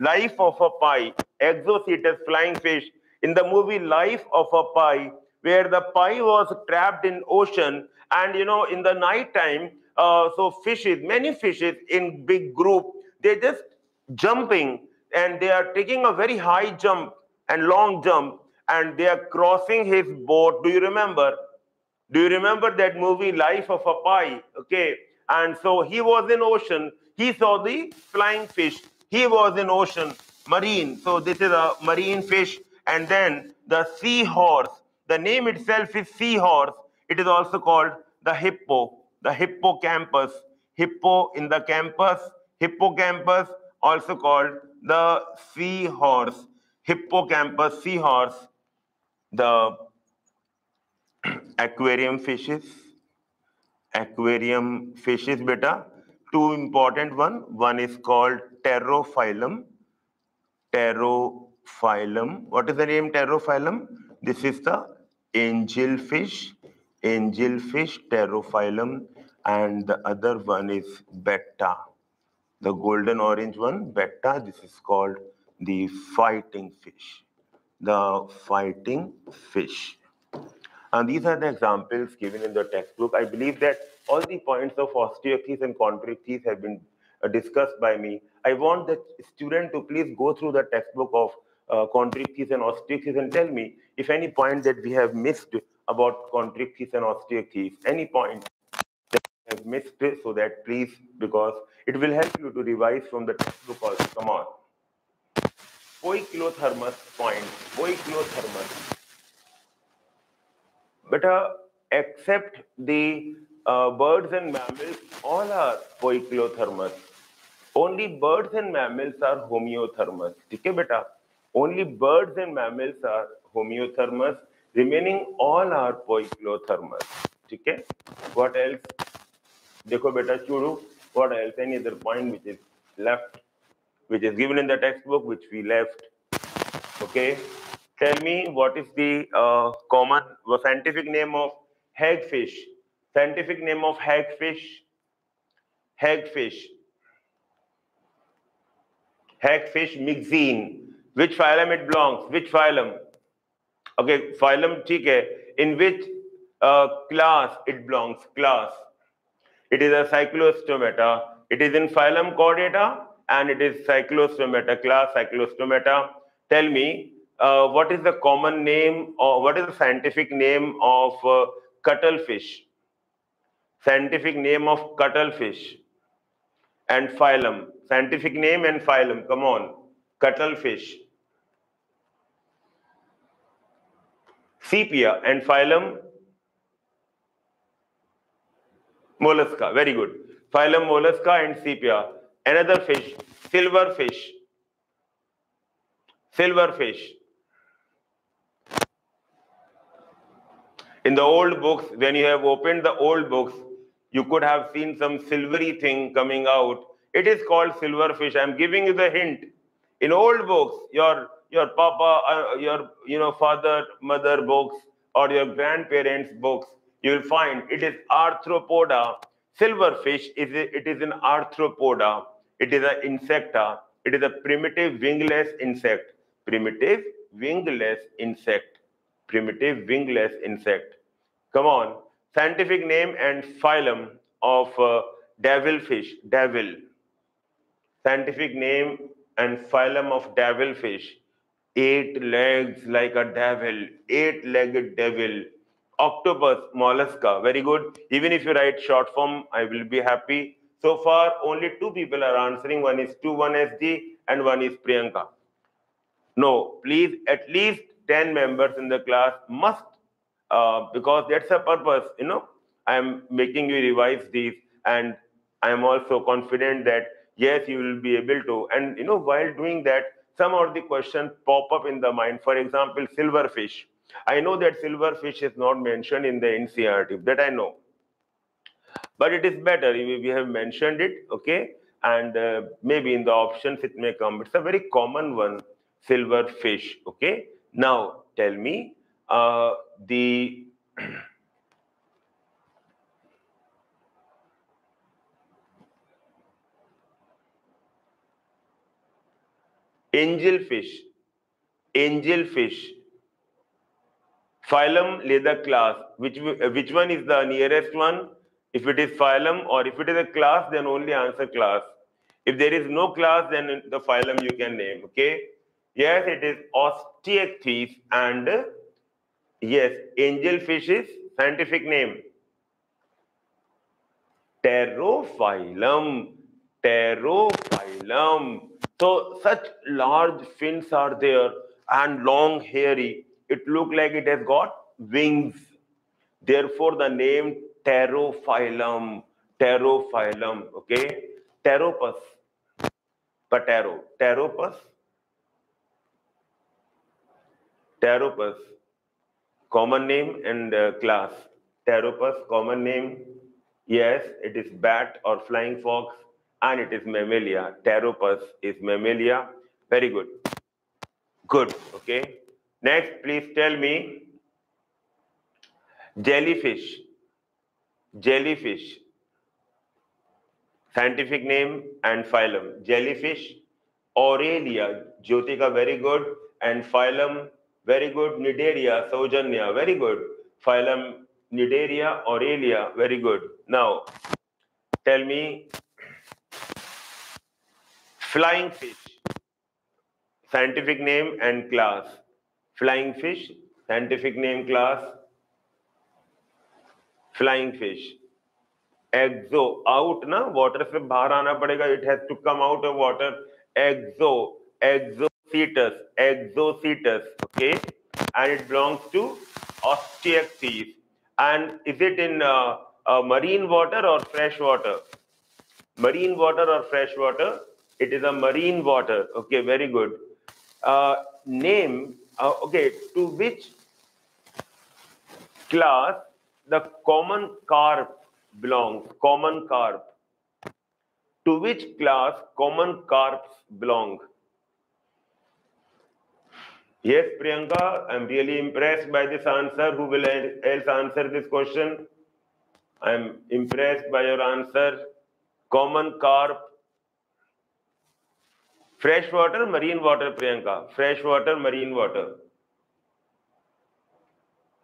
Life of a Pi. Exocoetus flying fish in the movie Life of a Pi, where the Pi was trapped in ocean, and you know, in the night time, uh, so fishes, many fishes in big group, they just jumping and they are taking a very high jump and long jump, and they are crossing his boat. Do you remember? Do you remember that movie Life of a Pi Okay, and so he was in ocean. He saw the flying fish. He was in ocean, marine. So this is a marine fish and then the seahorse, the name itself is seahorse. It is also called the hippo, the hippocampus. Hippo in the campus, hippocampus, also called the seahorse. Hippocampus, seahorse, the aquarium fishes, aquarium fishes, beta. Two important one. One is called pterophyllum, ptero phylum. What is the name pterophyllum? This is the angelfish, angelfish pterophyllum, and the other one is betta. The golden orange one, betta, this is called the fighting fish. The fighting fish. And these are the examples given in the textbook. I believe that all the points of Osteichthyes and Chondrichthyes have been uh, discussed by me. I want the student to please go through the textbook of uh, Chondrichthyes and Osteichthyes and tell me if any point that we have missed about Chondrichthyes and Osteichthyes, any point that we have missed so that please, because it will help you to revise from the textbook also. Come on. Poikilothermous point. Poikilothermous. But uh, except the uh, birds and mammals, all are poikilothermous. Only birds and mammals are homeothermous. Okay, beta? Only birds and mammals are homeothermous. Remaining all are poikilothermous. Okay. What else? देखो बेटा चूड़ू what else? Any other point which is left, which is given in the textbook, which we left. Okay. Tell me what is the uh, common scientific name of hagfish? Scientific name of hagfish. Hagfish. Hagfish Myxine which phylum it belongs? Which phylum? Okay, phylum, ठीक In which uh, class it belongs? Class. It is a cyclostomata. It is in phylum Chordata and it is cyclostomata, class cyclostomata. Tell me, uh, what is the common name or what is the scientific name of uh, cuttlefish? Scientific name of cuttlefish and phylum. Scientific name and phylum. Come on. Cuttlefish. Sepia and phylum mollusca. Very good. Phylum mollusca and sepia. Another fish, silver fish. Silver fish. In the old books, when you have opened the old books, you could have seen some silvery thing coming out. It is called silver fish. I'm giving you the hint. In old books, your your papa, uh, your you know father, mother books or your grandparents' books, you will find it is arthropoda. Silverfish is it is an arthropoda. It is an insecta. It is a primitive wingless insect. Primitive wingless insect. Primitive wingless insect. Come on. Scientific name and phylum of uh, devilfish. Devil. Scientific name and phylum of devilfish eight legs like a devil, eight-legged devil, octopus, mollusca. Very good. Even if you write short form, I will be happy. So far, only two people are answering. One is 21SD and one is Priyanka. No, please, at least 10 members in the class must, uh, because that's a purpose, you know, I'm making you revise these and I'm also confident that yes, you will be able to. And, you know, while doing that, some of the questions pop up in the mind. For example, silverfish. I know that silverfish is not mentioned in the NCERT, that I know. But it is better if we have mentioned it, okay? And uh, maybe in the options it may come. It's a very common one, silverfish, okay? Now, tell me, uh, the angelfish, angelfish, phylum leather class. Which which one is the nearest one? If it is phylum or if it is a class, then only answer class. If there is no class, then the phylum you can name. Okay. Yes, it is Osteichthyes and yes, angelfish is scientific name. Pterophyllum. Pterophyllum. So such large fins are there and long hairy. It look like it has got wings. Therefore, the name Pterophyllum. Pterophyllum. Okay. Pteropus. Patero. Pteropus. Pteropus. Common name and uh, class. Pteropus. Common name. Yes, it is bat or flying fox and it is mammalia. Pteropus is mammalia. Very good. Good. Okay. Next, please tell me jellyfish. Jellyfish. Scientific name and phylum. Jellyfish. Aurelia. Jyotika, very good. And phylum, very good. Cnidaria. Saujanya, very good. Phylum Cnidaria, Aurelia, very good. Now, tell me Flying fish, scientific name and class. Flying fish, scientific name, class. Flying fish. Exo, out na, water se bahar aana padega, it has to come out of water. Exo, exocoetus, exocoetus, okay? And it belongs to Osteichthyes. And is it in uh, uh, marine water or fresh water? Marine water or fresh water? It is a marine water. Okay, very good. Uh, name, uh, okay, to which class the common carp belongs? Common carp. To which class common carps belong? Yes, Priyanka, I'm really impressed by this answer. Who will else answer this question? I'm impressed by your answer. Common carp Fresh water, marine water, Priyanka. Fresh water, marine water.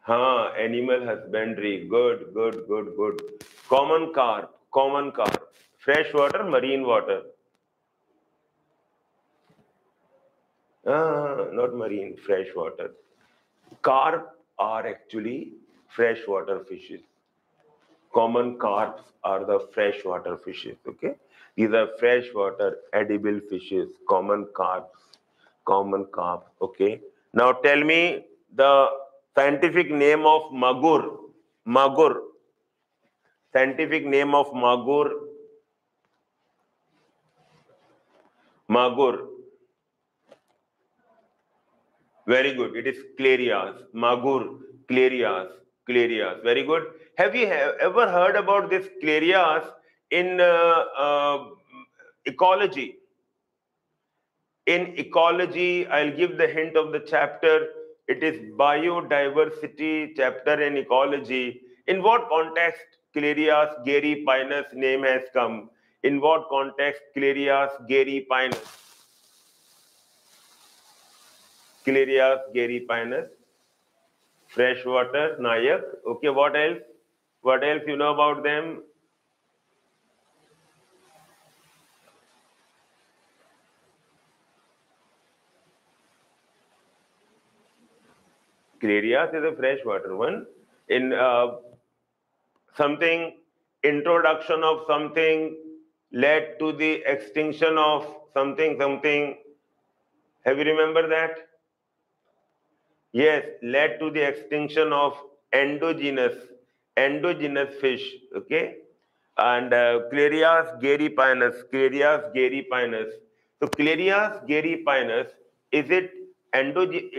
Huh, animal husbandry. Good, good, good, good. Common carp, common carp. Fresh water, marine water. Ah, not marine, fresh water. Carp are actually freshwater fishes. Common carps are the freshwater fishes, okay? These are freshwater edible fishes, common carp, common carp. Okay. Now tell me the scientific name of magur. Magur. Scientific name of magur. Magur. Very good. It is clarias. Magur. Clarias. Clarias. Very good. Have you ever heard about this clarias in uh, uh, ecology. In ecology, I'll give the hint of the chapter. It is biodiversity chapter in ecology. In what context Clarias Gary Pinus name has come? In what context Clarias gariepinus? Clarias gariepinus. Freshwater, Nayak. Okay, what else? What else you know about them? Clarias is a freshwater one. In uh, something, introduction of something led to the extinction of something, something. Have you remember that? Yes, led to the extinction of endogenous, endogenous fish. Okay, and uh, Clarias gariepinus, Clarias gariepinus. So Clarias gariepinus, is it endogen?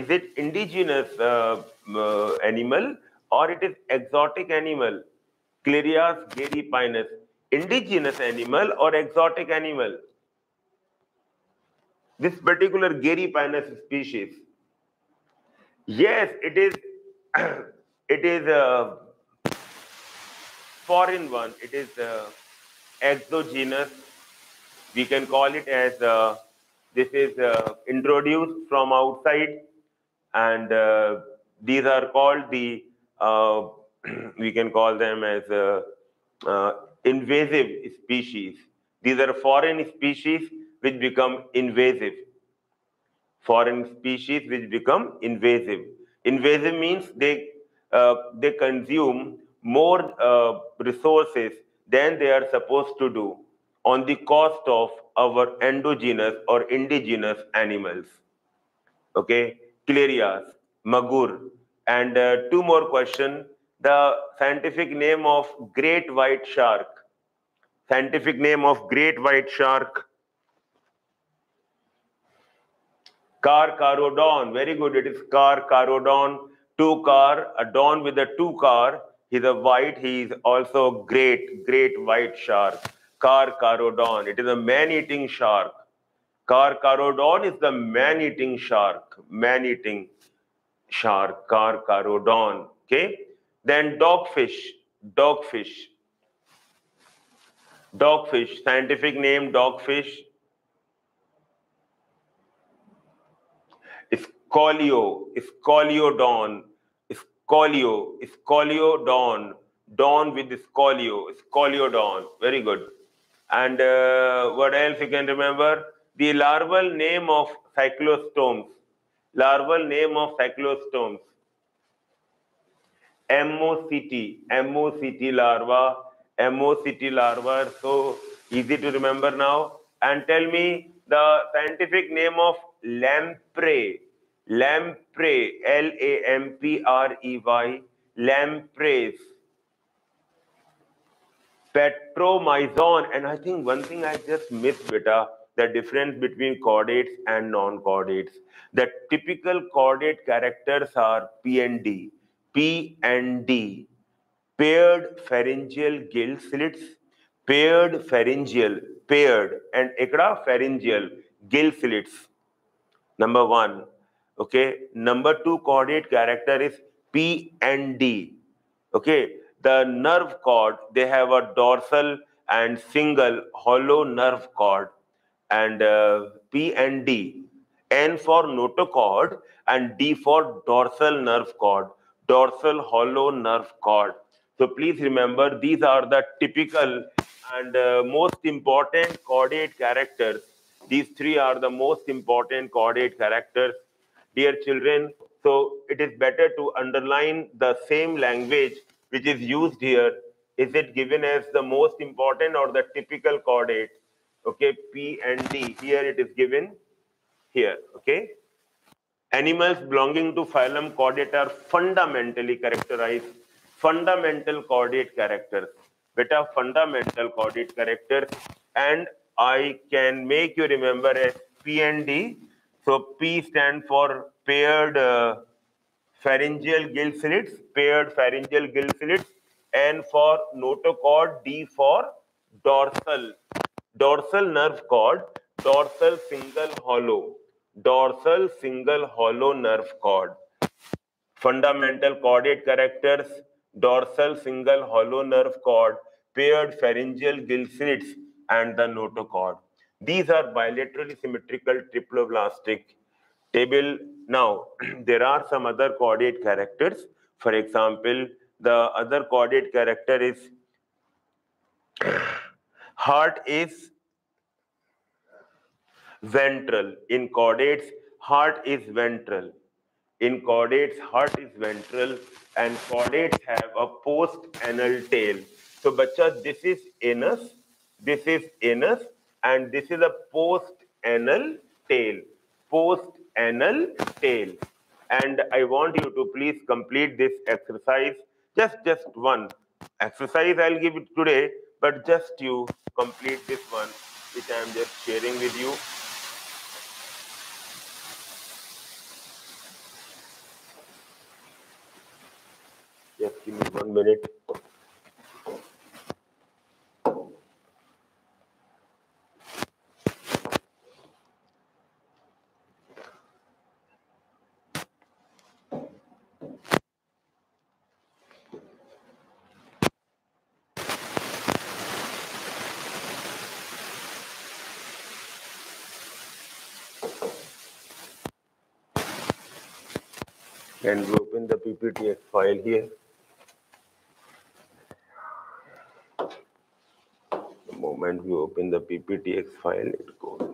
Is it indigenous uh, uh, animal or it is exotic animal? Clarias gariepinus, indigenous animal or exotic animal? This particular gariepinus species. Yes, it is. it is a foreign one. It is uh, exogenous. We can call it as uh, this is uh, introduced from outside, and uh, these are called the uh, we can call them as uh, uh, invasive species. These are foreign species which become invasive. Foreign species which become invasive. Invasive means they they consume more uh, resources than they are supposed to do on the cost of our endogenous or indigenous animals. Okay, Clarias, Magur. And uh, two more questions. The scientific name of great white shark. Scientific name of great white shark. Car Carcharodon. Very good. It is car Carcharodon. Two car, a don with a two car He's a white, He's also great, great white shark. Carcharodon. It is a man-eating shark. Carcharodon is the man-eating shark. Man-eating shark. Carcharodon. Okay. Then dogfish. Dogfish. Dogfish. Scientific name dogfish. Scolio. Scoliodon. Scolio, Scoliodon, dawn with scolio, Scoliodon. Very good. And uh, what else you can remember? The larval name of cyclostomes. Larval name of cyclostomes. Ammocoete, Ammocoete larva, Ammocoete larva. So easy to remember now. And tell me the scientific name of lamprey. Lamprey, L-A-M-P-R-E-Y, lampreys. Petromyzon, and I think one thing I just missed, beta, the difference between chordates and non-chordates. The typical chordate characters are P and D. P and D. Paired pharyngeal gill slits, paired pharyngeal, paired, and ekra pharyngeal gill slits. Number one. Okay. Number two chordate character is P and D. Okay. The nerve cord, they have a dorsal and single hollow nerve cord and uh, P and D. N for notochord and D for dorsal nerve cord, dorsal hollow nerve cord. So please remember these are the typical and uh, most important chordate characters. These three are the most important chordate characters dear children. So it is better to underline the same language which is used here. Is it given as the most important or the typical chordate? Okay, P and D. Here it is given here. Okay. Animals belonging to phylum chordate are fundamentally characterized. Fundamental chordate characters. Beta fundamental chordate characters. And I can make you remember as P and D so P stand for paired uh, pharyngeal gill slits, paired pharyngeal gill slits, N for notochord, D for dorsal, dorsal nerve cord, dorsal single hollow, dorsal single hollow nerve cord. Fundamental chordate characters, dorsal single hollow nerve cord, paired pharyngeal gill slits, and the notochord. These are bilaterally symmetrical triploblastic table. Now, there are some other chordate characters. For example, the other chordate character is heart is ventral. In chordates, heart is ventral. In chordates, heart is ventral and chordates have a post-anal tail. So, bacha, this is anus, this is anus, and this is a post-anal tail. Post-anal tail. And I want you to please complete this exercise. Just, just one exercise I'll give it today, but just you complete this one, which I am just sharing with you. Just give me one minute. Can we open the PPTX file here? The moment we open the PPTX file, it goes.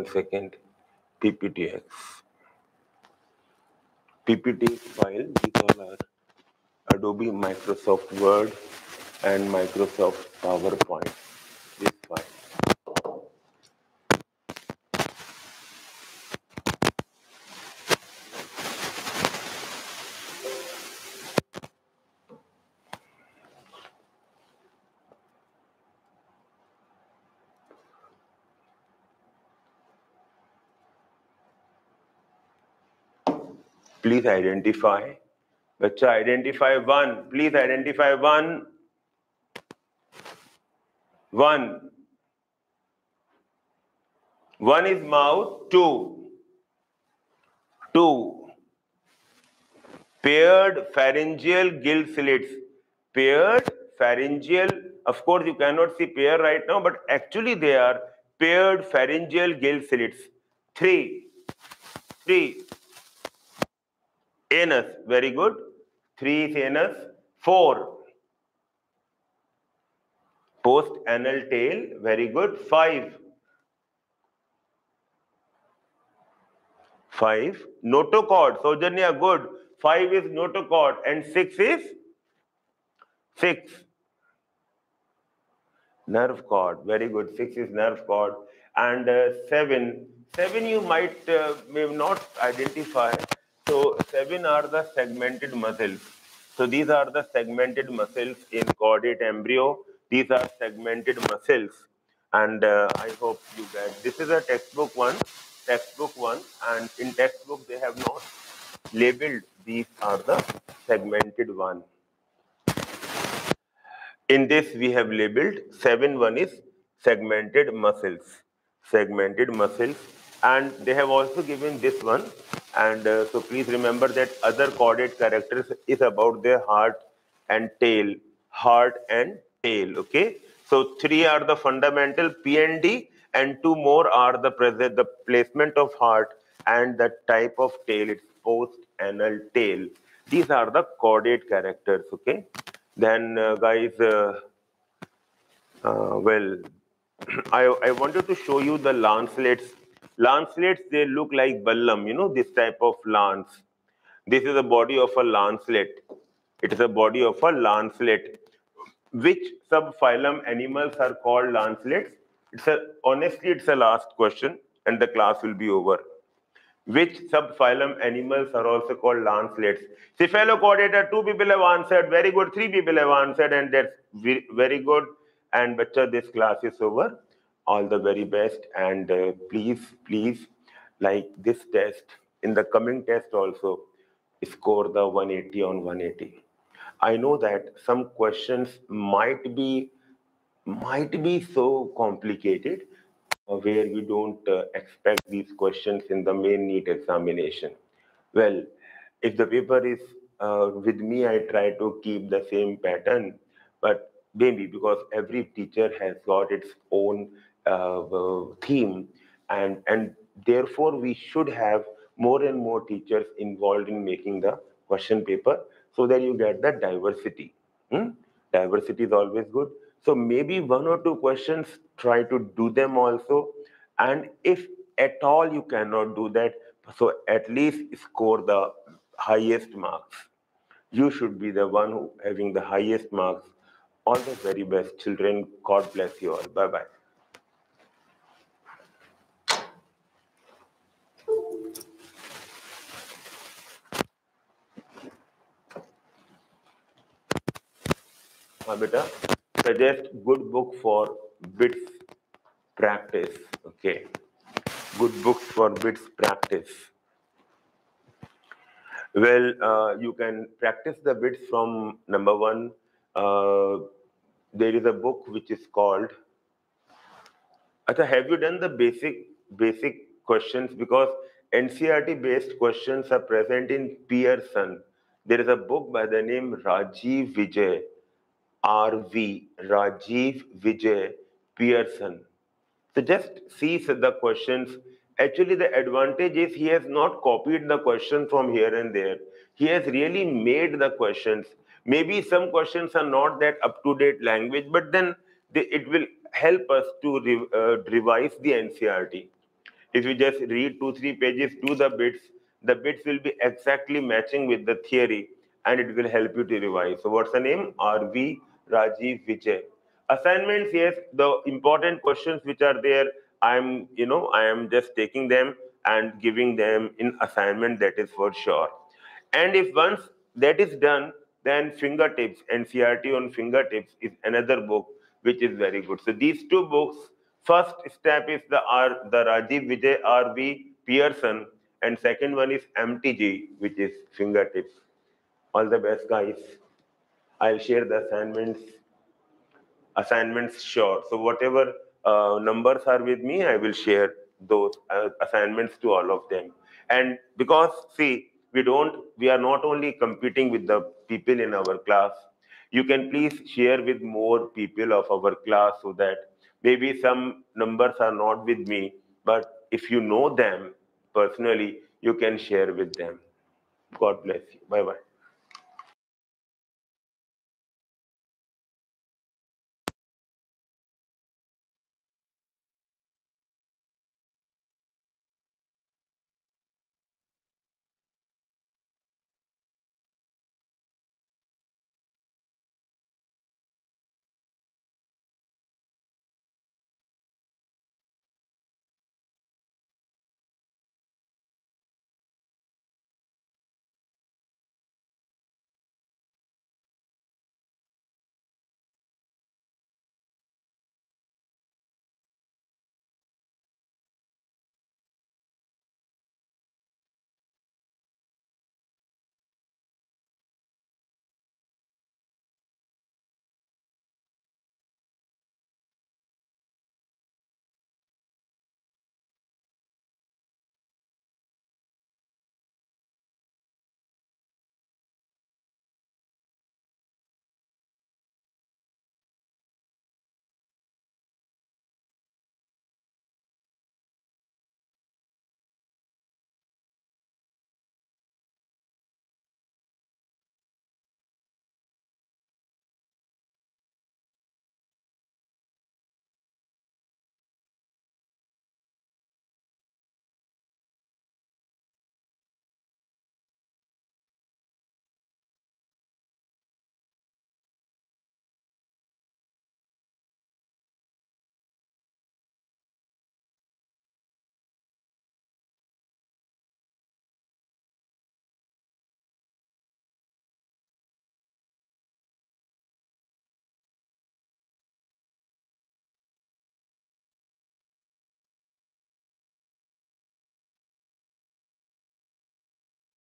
One second. PPTX. PPTX file, these all are Adobe Microsoft Word and Microsoft PowerPoint. This file. Please identify. Bacha, identify one. Please identify one. One. One is mouth. Two. Two. Paired pharyngeal gill slits. Paired pharyngeal. Of course, you cannot see pair right now, but actually they are paired pharyngeal gill slits. Three. Three anus very good. Three is anus four. Post anal tail very good. Five. Five. Notochord Saujanya good. Five is notochord and six is six. Nerve cord very good. Six is nerve cord. And uh, seven. Seven you might uh, may not identify seven are the segmented muscles. So these are the segmented muscles in chordate embryo. These are segmented muscles. And uh, I hope you get, this is a textbook one, textbook one. And in textbook, they have not labeled these are the segmented one. In this, we have labeled seven one is segmented muscles, segmented muscles. And they have also given this one and uh, so please remember that other chordate characters is about their heart and tail, heart and tail. Okay. So three are the fundamental PND and D, and two more are the present, the placement of heart and the type of tail. It's post anal tail. These are the chordate characters. Okay. Then uh, guys, uh, uh well, I, I wanted to show you the lancelets Lancelets, they look like ballam, you know, this type of lance. This is the body of a lancelet. It is a body of a lancelet. Which subphylum animals are called lancelets? It's a, honestly, it's a last question and the class will be over. Which subphylum animals are also called lancelets? Cephalochordata, two people have answered. Very good. Three people have answered and that's very good. And bacha, this class is over all the very best. And uh, please please like this test in the coming test also score the 180 on 180 i know that some questions might be might be so complicated uh, where we don't uh, expect these questions in the main NEET examination. Well if the paper is uh, with me i try to keep the same pattern but maybe because every teacher has got its own theme and and therefore we should have more and more teachers involved in making the question paper so that you get the diversity. Hmm? Diversity is always good. So maybe one or two questions, try to do them also. And if at all you cannot do that, so at least score the highest marks. You should be the one who having the highest marks. All the very best, children. God bless you all. Bye bye. my beta suggest good book for bits practice okay? Good books for bits practice. Well uh, you can practice the bits from number one. Uh, there is a book which is called Achha, have you done the basic basic questions? Because NCERT based questions are present in pearson. There is a book by the name rajiv vijay. RV, Rajiv Vijay Pearson. So just see the questions. Actually, the advantage is he has not copied the question from here and there. He has really made the questions. Maybe some questions are not that up-to-date language, but then they, it will help us to re, uh, revise the NCERT. If you just read two, three pages, do the bits, the bits will be exactly matching with the theory and it will help you to revise. So what's the name? RV Rajiv Vijay. Assignments, yes, the important questions which are there, I'm, you know, I am just taking them and giving them in assignment, that is for sure. And if once that is done, then fingertips, NCERT on fingertips is another book which is very good. So these two books, first step is the R, the Rajiv Vijay RV Pearson, and second one is MTG, which is fingertips. All the best, guys. I'll share the assignments. Assignments, sure. So whatever uh, numbers are with me, I will share those uh, assignments to all of them. And because, see, we don't, we are not only competing with the people in our class, you can please share with more people of our class so that maybe some numbers are not with me, but if you know them personally, you can share with them. God bless you. Bye bye.